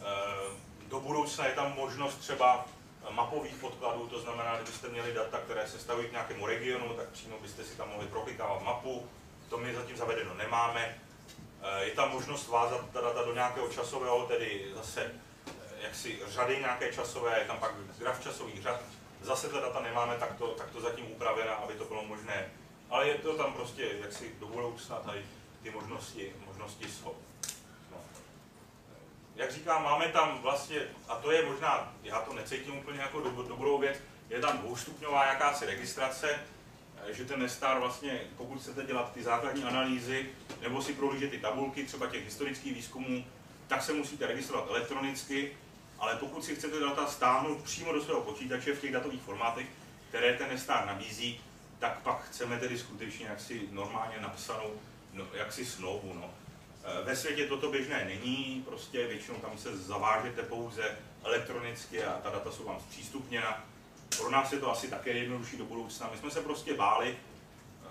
Uh, do budoucna je tam možnost třeba mapových podkladů, to znamená, kdybyste měli data, které se stavují k nějakému regionu, tak přímo byste si tam mohli proklikávat mapu. To my zatím zavedeno nemáme. Eh, je tam možnost vázat ta data do nějakého časového, tedy zase eh, jaksi řady nějaké časové, je tam pak graf časových řad. Zase ta data nemáme takto, takto zatím upravena, aby to bylo možné. Ale je to tam prostě jaksi do budoucna tady ty možnosti, možnosti jsou. Jak říkám, máme tam vlastně, a to je možná, já to necítím úplně jako do, dobrou věc, je tam dvoustupňová jakási registrace, že ten Nestar vlastně, pokud chcete dělat ty základní analýzy, nebo si prohlížet ty tabulky třeba těch historických výzkumů, tak se musíte registrovat elektronicky, ale pokud si chcete data stáhnout přímo do svého počítače v těch datových formátech, které ten Nestar nabízí, tak pak chceme tedy skutečně jaksi normálně napsanou no, jaksi smlouvu. No. Eh, ve světě toto běžné není, prostě většinou tam se zavážete pouze elektronicky a ta data jsou vám zpřístupněna. pro nás je to asi také jednodušší do budoucna. My jsme se prostě báli,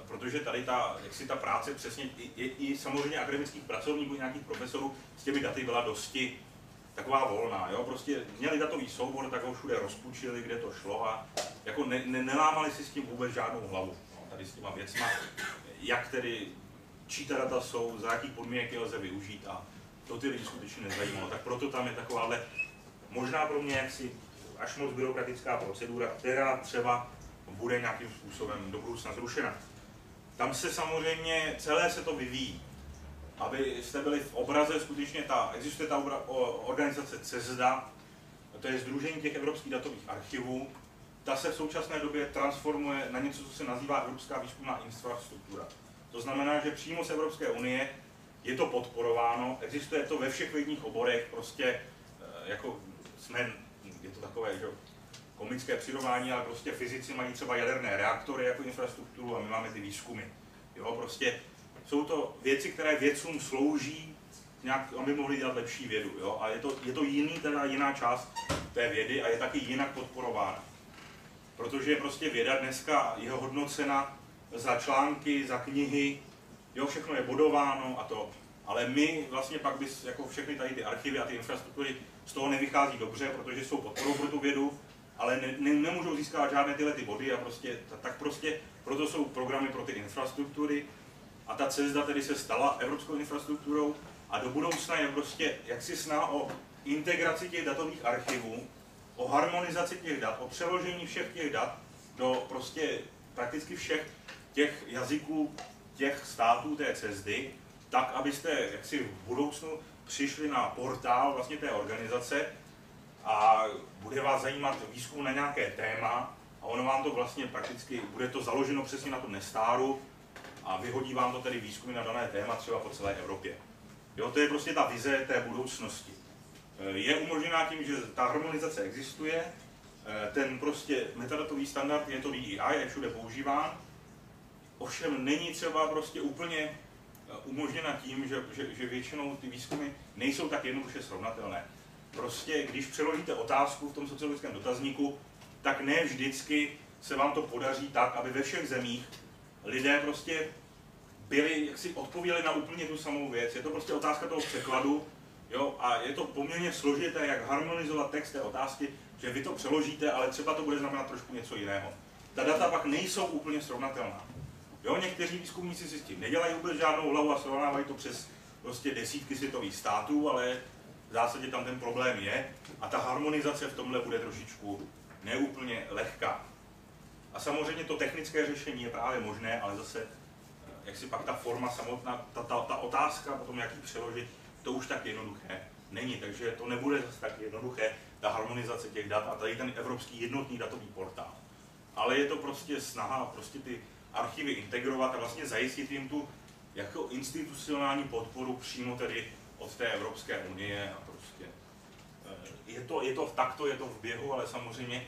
protože tady ta, jak si ta práce přesně i, i, i samozřejmě akademických pracovníků, nějakých profesorů s těmi daty byla dosti taková volná, jo, prostě měli datový soubor, tak ho všude rozpučili, kde to šlo a jako ne, ne, nelámali si s tím vůbec žádnou hlavu, no, tady s těma věcma, jak tedy, čí ta data jsou, za jakých podmínek je lze využít a to ty lidi skutečně nezajímalo, tak proto tam je takováhle možná pro mě jaksi až moc byrokratická procedura, která třeba bude nějakým způsobem do budoucna zrušena. Tam se samozřejmě celé se to vyvíjí. Aby jste byli v obraze, skutečně ta, existuje ta obra, organizace CESDA, to je Združení těch evropských datových archivů, ta se v současné době transformuje na něco, co se nazývá Evropská výzkumná infrastruktura. To znamená, že přímo z Evropské unie je to podporováno, existuje to ve všech vědních oborech, prostě eh, jako jsme, je to takové, že komické přirovnání, ale prostě fyzici mají třeba jaderné reaktory jako infrastrukturu a my máme ty výzkumy. Jo, prostě jsou to věci, které vědcům slouží, nějak, aby mohli dělat lepší vědu. Jo? A je to, je to jiný, teda jiná část té vědy a je taky jinak podporována. Protože prostě věda dneska je hodnocena za články, za knihy, jo, všechno je bodováno a to. Ale my vlastně pak bys, jako všechny tady ty archivy a ty infrastruktury z toho nevychází dobře, protože jsou podporou pro tu vědu, ale ne, ne, nemůžou získávat žádné tyhle ty body a prostě, tak prostě proto jsou programy pro ty infrastruktury a ta CESDA tedy se stala evropskou infrastrukturou a do budoucna je prostě jaksi sná o integraci těch datových archivů, o harmonizaci těch dat, o přeložení všech těch dat do prostě prakticky všech těch jazyků těch států té CESDy, tak, abyste jaksi v budoucnu přišli na portál vlastně té organizace a bude vás zajímat výzkum na nějaké téma a ono vám to vlastně prakticky, bude to založeno přesně na tom nestáru a vyhodí vám to tedy výzkumy na dané téma třeba po celé Evropě. Jo, to je prostě ta vize té budoucnosti. E, je umožněná tím, že ta harmonizace existuje, e, ten prostě metadatový standard je to DEI, je všude používán, ovšem není třeba prostě úplně e, umožněna tím, že, že, že většinou ty výzkumy nejsou tak jednoduše srovnatelné. Prostě když přeložíte otázku v tom sociologickém dotazníku, tak ne vždycky se vám to podaří tak, aby ve všech zemích lidé prostě byli, jak si odpověděli na úplně tu samou věc. Je to prostě otázka toho překladu, jo, a je to poměrně složité, jak harmonizovat text té otázky, že vy to přeložíte, ale třeba to bude znamenat trošku něco jiného. Ta data pak nejsou úplně srovnatelná. Jo, někteří výzkumníci si s tím nedělají vůbec žádnou hlavu a srovnávají to přes prostě desítky světových států, ale v zásadě tam ten problém je a ta harmonizace v tomhle bude trošičku neúplně lehká. A samozřejmě to technické řešení je právě možné, ale zase, eh, jak si pak ta forma samotná, ta, ta, ta otázka potom, jak ji přeložit, to už tak jednoduché není, takže to nebude zase tak jednoduché, ta harmonizace těch dat a tady ten evropský jednotný datový portál. Ale je to prostě snaha prostě ty archivy integrovat a vlastně zajistit jim tu jako institucionální podporu přímo tedy od té Evropské unie a prostě eh, je to, je to takto, je to v běhu, ale samozřejmě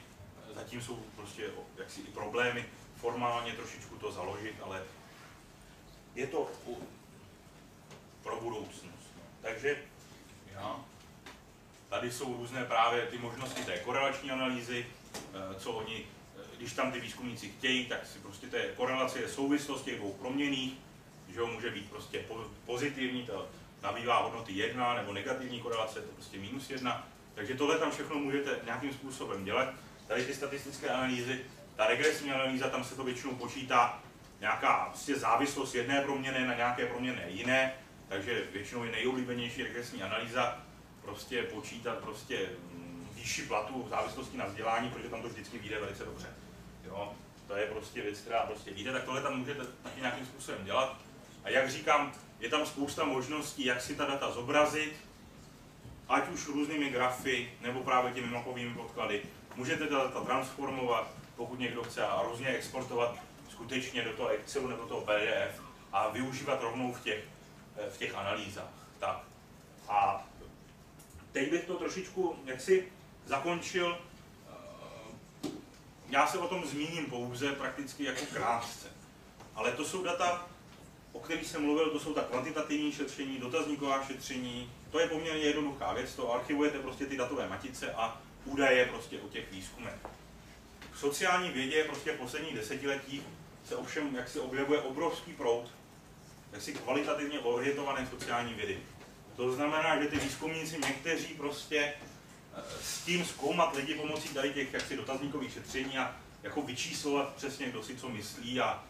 zatím jsou prostě jaksi i problémy formálně trošičku to založit, ale je to pro budoucnost. No. Takže já, tady jsou různé právě ty možnosti té korelační analýzy, eh, co oni, eh, když tam ty výzkumníci chtějí, tak si prostě té korelace je souvislost těch dvou proměných, že může být prostě pozitivní, to nabývá hodnoty 1, nebo negativní korelace, to prostě minus 1. Takže tohle tam všechno můžete nějakým způsobem dělat tady ty statistické analýzy, ta regresní analýza, tam se to většinou počítá nějaká prostě závislost jedné proměny na nějaké proměny jiné, takže většinou je nejoblíbenější regresní analýza prostě počítat prostě mm, výši platu v závislosti na vzdělání, protože tam to vždycky vyjde velice dobře. Jo? To je prostě věc, která prostě víte, tak tohle tam můžete taky nějakým způsobem dělat. A jak říkám, je tam spousta možností, jak si ta data zobrazit, ať už různými grafy, nebo právě těmi mapovými podklady, Můžete ta data transformovat, pokud někdo chce, a různě exportovat skutečně do toho Excelu nebo do toho PDF a využívat rovnou v těch, v těch analýzách. Tak. A teď bych to trošičku jaksi zakončil. Já se o tom zmíním pouze prakticky jako krátce. Ale to jsou data, o kterých jsem mluvil, to jsou ta kvantitativní šetření, dotazníková šetření. To je poměrně jednoduchá věc, to archivujete prostě ty datové matice a údaje prostě o těch výzkumech. v sociální vědě prostě v posledních se ovšem jak se objevuje obrovský proud jaksi kvalitativně orientované sociální vědy. To znamená, že ty výzkumníci někteří prostě s tím zkoumat lidi pomocí tady těch jaksi dotazníkových šetření a jako vyčíslovat přesně, kdo si co myslí a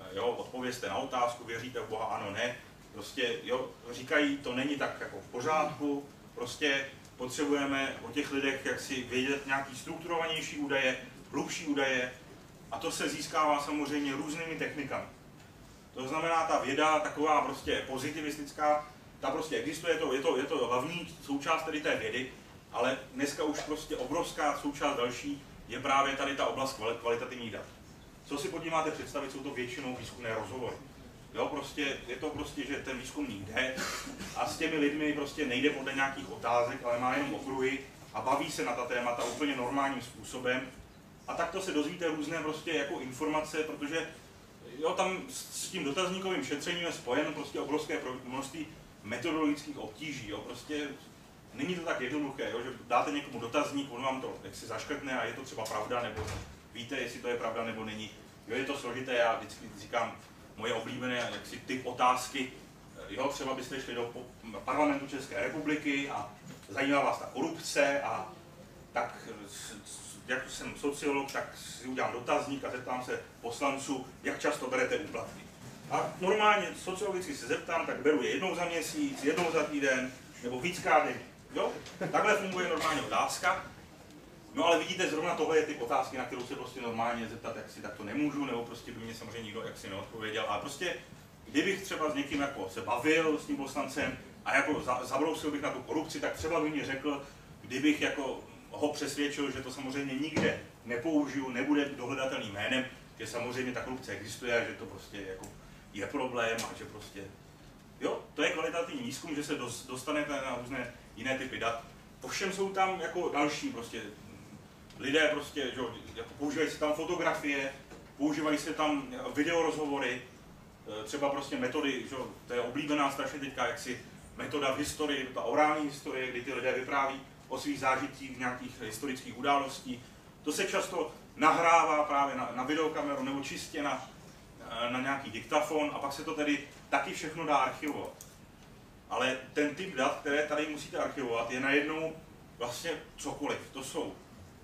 eh, jo, odpověste na otázku, věříte v Boha, ano, ne. Prostě jo, říkají, to není tak jako v pořádku, prostě potřebujeme o těch lidech jak si vědět nějaký strukturovanější údaje, hlubší údaje a to se získává samozřejmě různými technikami. To znamená, ta věda taková prostě pozitivistická, ta prostě existuje, to, je, to, je to hlavní součást tedy té vědy, ale dneska už prostě obrovská součást další je právě tady ta oblast kvalitativních dat. Co si pod máte představit, jsou to většinou výzkumné rozhovory. Jo, prostě, je to prostě, že ten výzkumník jde a s těmi lidmi prostě nejde podle nějakých otázek, ale má jenom okruhy a baví se na ta témata úplně normálním způsobem. A takto se dozvíte různé prostě jako informace, protože jo, tam s tím dotazníkovým šetřením je spojeno prostě obrovské množství metodologických obtíží. Jo. Prostě není to tak jednoduché, jo, že dáte někomu dotazník, on vám to jak si zaškrtne a je to třeba pravda, nebo víte, jestli to je pravda nebo není. Jo, je to složité, já vždycky říkám, moje oblíbené jaksi typ otázky, jo, třeba byste šli do parlamentu České republiky a zajímá vás ta korupce a tak jak jsem sociolog, tak si udělám dotazník a zeptám se poslanců, jak často berete úplatky. A normálně sociologicky se zeptám, tak beru je jednou za měsíc, jednou za týden, nebo víckrát Jo? Takhle funguje normálně otázka. No ale vidíte, zrovna tohle je ty otázky, na kterou se prostě normálně zeptat, jak si tak to nemůžu, nebo prostě by mě samozřejmě nikdo jak si neodpověděl. A prostě, kdybych třeba s někým jako se bavil s tím poslancem a jako zabrousil bych na tu korupci, tak třeba by mě řekl, kdybych jako ho přesvědčil, že to samozřejmě nikde nepoužiju, nebude dohledatelným jménem, že samozřejmě ta korupce existuje a že to prostě jako je problém a že prostě, jo, to je kvalitativní výzkum, že se dostanete na různé jiné typy dat. Ovšem jsou tam jako další prostě lidé prostě, že, jako používají se tam fotografie, používají se tam videorozhovory, e, třeba prostě metody, že, to je oblíbená strašně teďka, jak si metoda v historii, ta orální historie, kdy ty lidé vypráví o svých zážitcích nějakých historických událostí. To se často nahrává právě na, na videokameru nebo čistě na, na nějaký diktafon a pak se to tedy taky všechno dá archivovat. Ale ten typ dat, které tady musíte archivovat, je najednou vlastně cokoliv. To jsou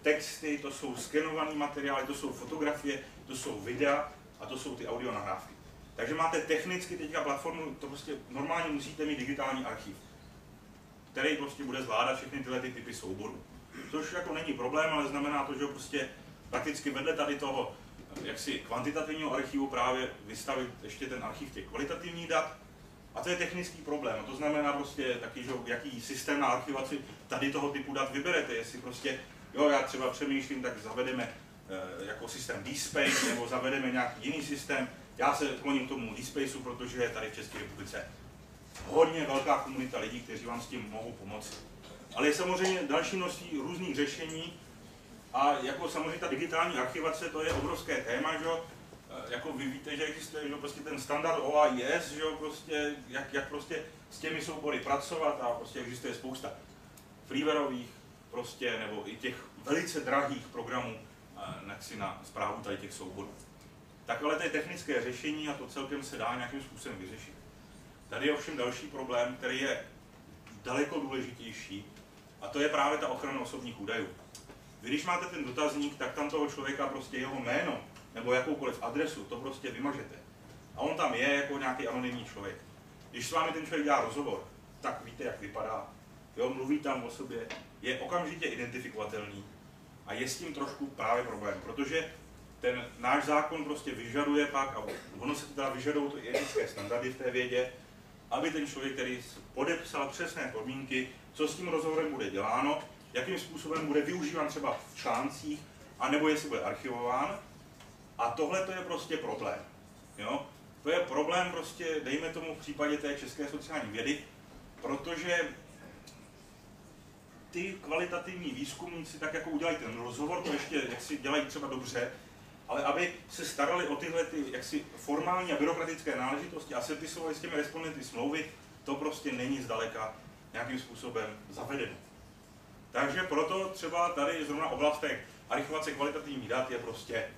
texty, to jsou skenované materiály, to jsou fotografie, to jsou videa a to jsou ty audio nahrávky. Takže máte technicky teďka platformu, to prostě normálně musíte mít digitální archiv který prostě bude zvládat všechny tyhle ty typy souborů. Což jako není problém, ale znamená to, že prostě prakticky vedle tady toho jaksi kvantitativního archivu právě vystavit ještě ten archiv těch kvalitativních dat. A to je technický problém. A to znamená prostě taky, že jaký systém na archivaci tady toho typu dat vyberete. Jestli prostě, jo, já třeba přemýšlím, tak zavedeme e, jako systém DSpace nebo zavedeme nějaký jiný systém. Já se kloním tomu DSpaceu, protože je tady v České republice hodně velká komunita lidí, kteří vám s tím mohou pomoci. Ale je samozřejmě další množství různých řešení a jako samozřejmě ta digitální archivace, to je obrovské téma, že jako vy víte, že existuje že prostě ten standard OAIS, že prostě, jak, jak prostě s těmi soubory pracovat a prostě existuje spousta freewareových prostě, nebo i těch velice drahých programů e, na zprávu tady těch souborů. Tak ale to je technické řešení a to celkem se dá nějakým způsobem vyřešit. Tady je ovšem další problém, který je daleko důležitější, a to je právě ta ochrana osobních údajů. Vy když máte ten dotazník, tak tam toho člověka prostě jeho jméno nebo jakoukoliv adresu, to prostě vymažete. A on tam je jako nějaký anonymní člověk. Když s vámi ten člověk dělá rozhovor, tak víte, jak vypadá. Jo, mluví tam o sobě, je okamžitě identifikovatelný a je s tím trošku právě problém, protože ten náš zákon prostě vyžaduje pak, a ono se teda vyžadují to i etické standardy v té vědě, aby ten člověk, který podepsal přesné podmínky, co s tím rozhovorem bude děláno, jakým způsobem bude využíván třeba v článcích, anebo jestli bude archivován. A tohle to je prostě problém. Jo? To je problém prostě, dejme tomu v případě té české sociální vědy, protože ty kvalitativní výzkumníci tak jako udělají ten rozhovor, to ještě jak si dělají třeba dobře, ale aby se starali o tyhle ty jaksi formální a byrokratické náležitosti a sepisovali s těmi respondenty smlouvy, to prostě není zdaleka nějakým způsobem zavedeno. Takže proto třeba tady zrovna oblast té archivace kvalitativních dat je prostě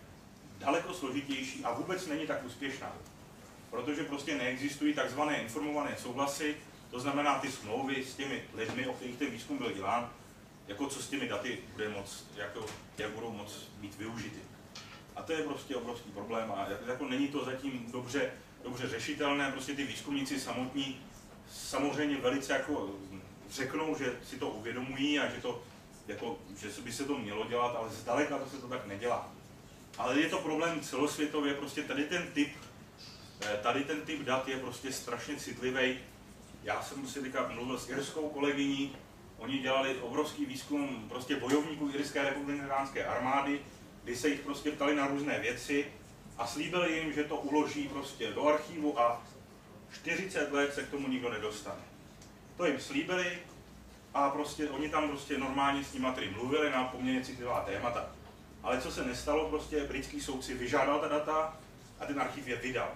daleko složitější a vůbec není tak úspěšná. Protože prostě neexistují takzvané informované souhlasy, to znamená ty smlouvy s těmi lidmi, o kterých ten výzkum byl dělán, jako co s těmi daty bude moc, jako, jak budou moc být využity. A to je prostě obrovský problém a jako není to zatím dobře, dobře řešitelné, prostě ty výzkumníci samotní samozřejmě velice jako řeknou, že si to uvědomují a že, to, jako, že by se to mělo dělat, ale zdaleka to se to tak nedělá. Ale je to problém celosvětově, prostě tady ten typ, eh, tady ten typ dat je prostě strašně citlivý. Já jsem si teďka mluvil s irskou kolegyní, oni dělali obrovský výzkum prostě bojovníků Irské republikánské armády, kdy se jich prostě ptali na různé věci a slíbili jim, že to uloží prostě do archivu a 40 let se k tomu nikdo nedostane. To jim slíbili a prostě oni tam prostě normálně s nimi mluvili na poměrně citlivá témata. Ale co se nestalo, prostě britský soudci vyžádal ta data a ten archiv je vydal.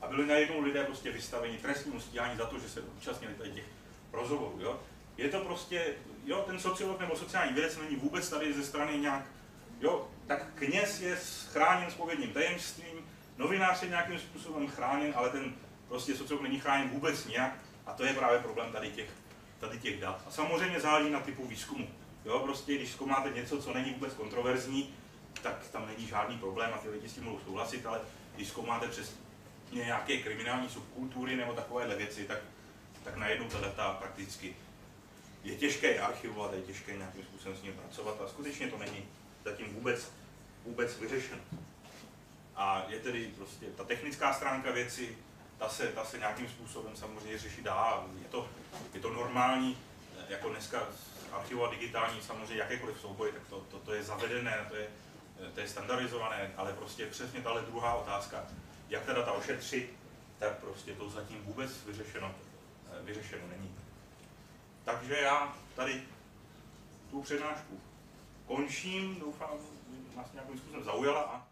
A byli najednou lidé prostě vystaveni trestnímu stíhání za to, že se účastnili tady těch rozhovorů. Jo? Je to prostě, jo, ten sociolog nebo sociální vědec není vůbec tady ze strany nějak, jo, tak kněz je chráněn spovědním tajemstvím, novinář je nějakým způsobem chráněn, ale ten prostě sociolog není chráněn vůbec nějak a to je právě problém tady těch, tady těch dat. A samozřejmě záleží na typu výzkumu. Jo, prostě když zkoumáte něco, co není vůbec kontroverzní, tak tam není žádný problém a ty lidi s tím mohou souhlasit, ale když zkoumáte přes nějaké kriminální subkultury nebo takovéhle věci, tak, tak najednou ta data prakticky je těžké je archivovat, je těžké nějakým způsobem s ním pracovat a skutečně to není zatím vůbec, vůbec vyřešeno. A je tedy prostě ta technická stránka věci, ta se, ta se nějakým způsobem samozřejmě řešit dá. Je to, je to normální, jako dneska archivovat digitální samozřejmě jakékoliv souboje, tak to, to, to je zavedené, to je, to je standardizované, ale prostě přesně tahle druhá otázka, jak ta data ošetřit, tak prostě to zatím vůbec vyřešeno, vyřešeno není. Takže já tady tu přednášku končím, doufám, že nás nějakým způsobem zaujala a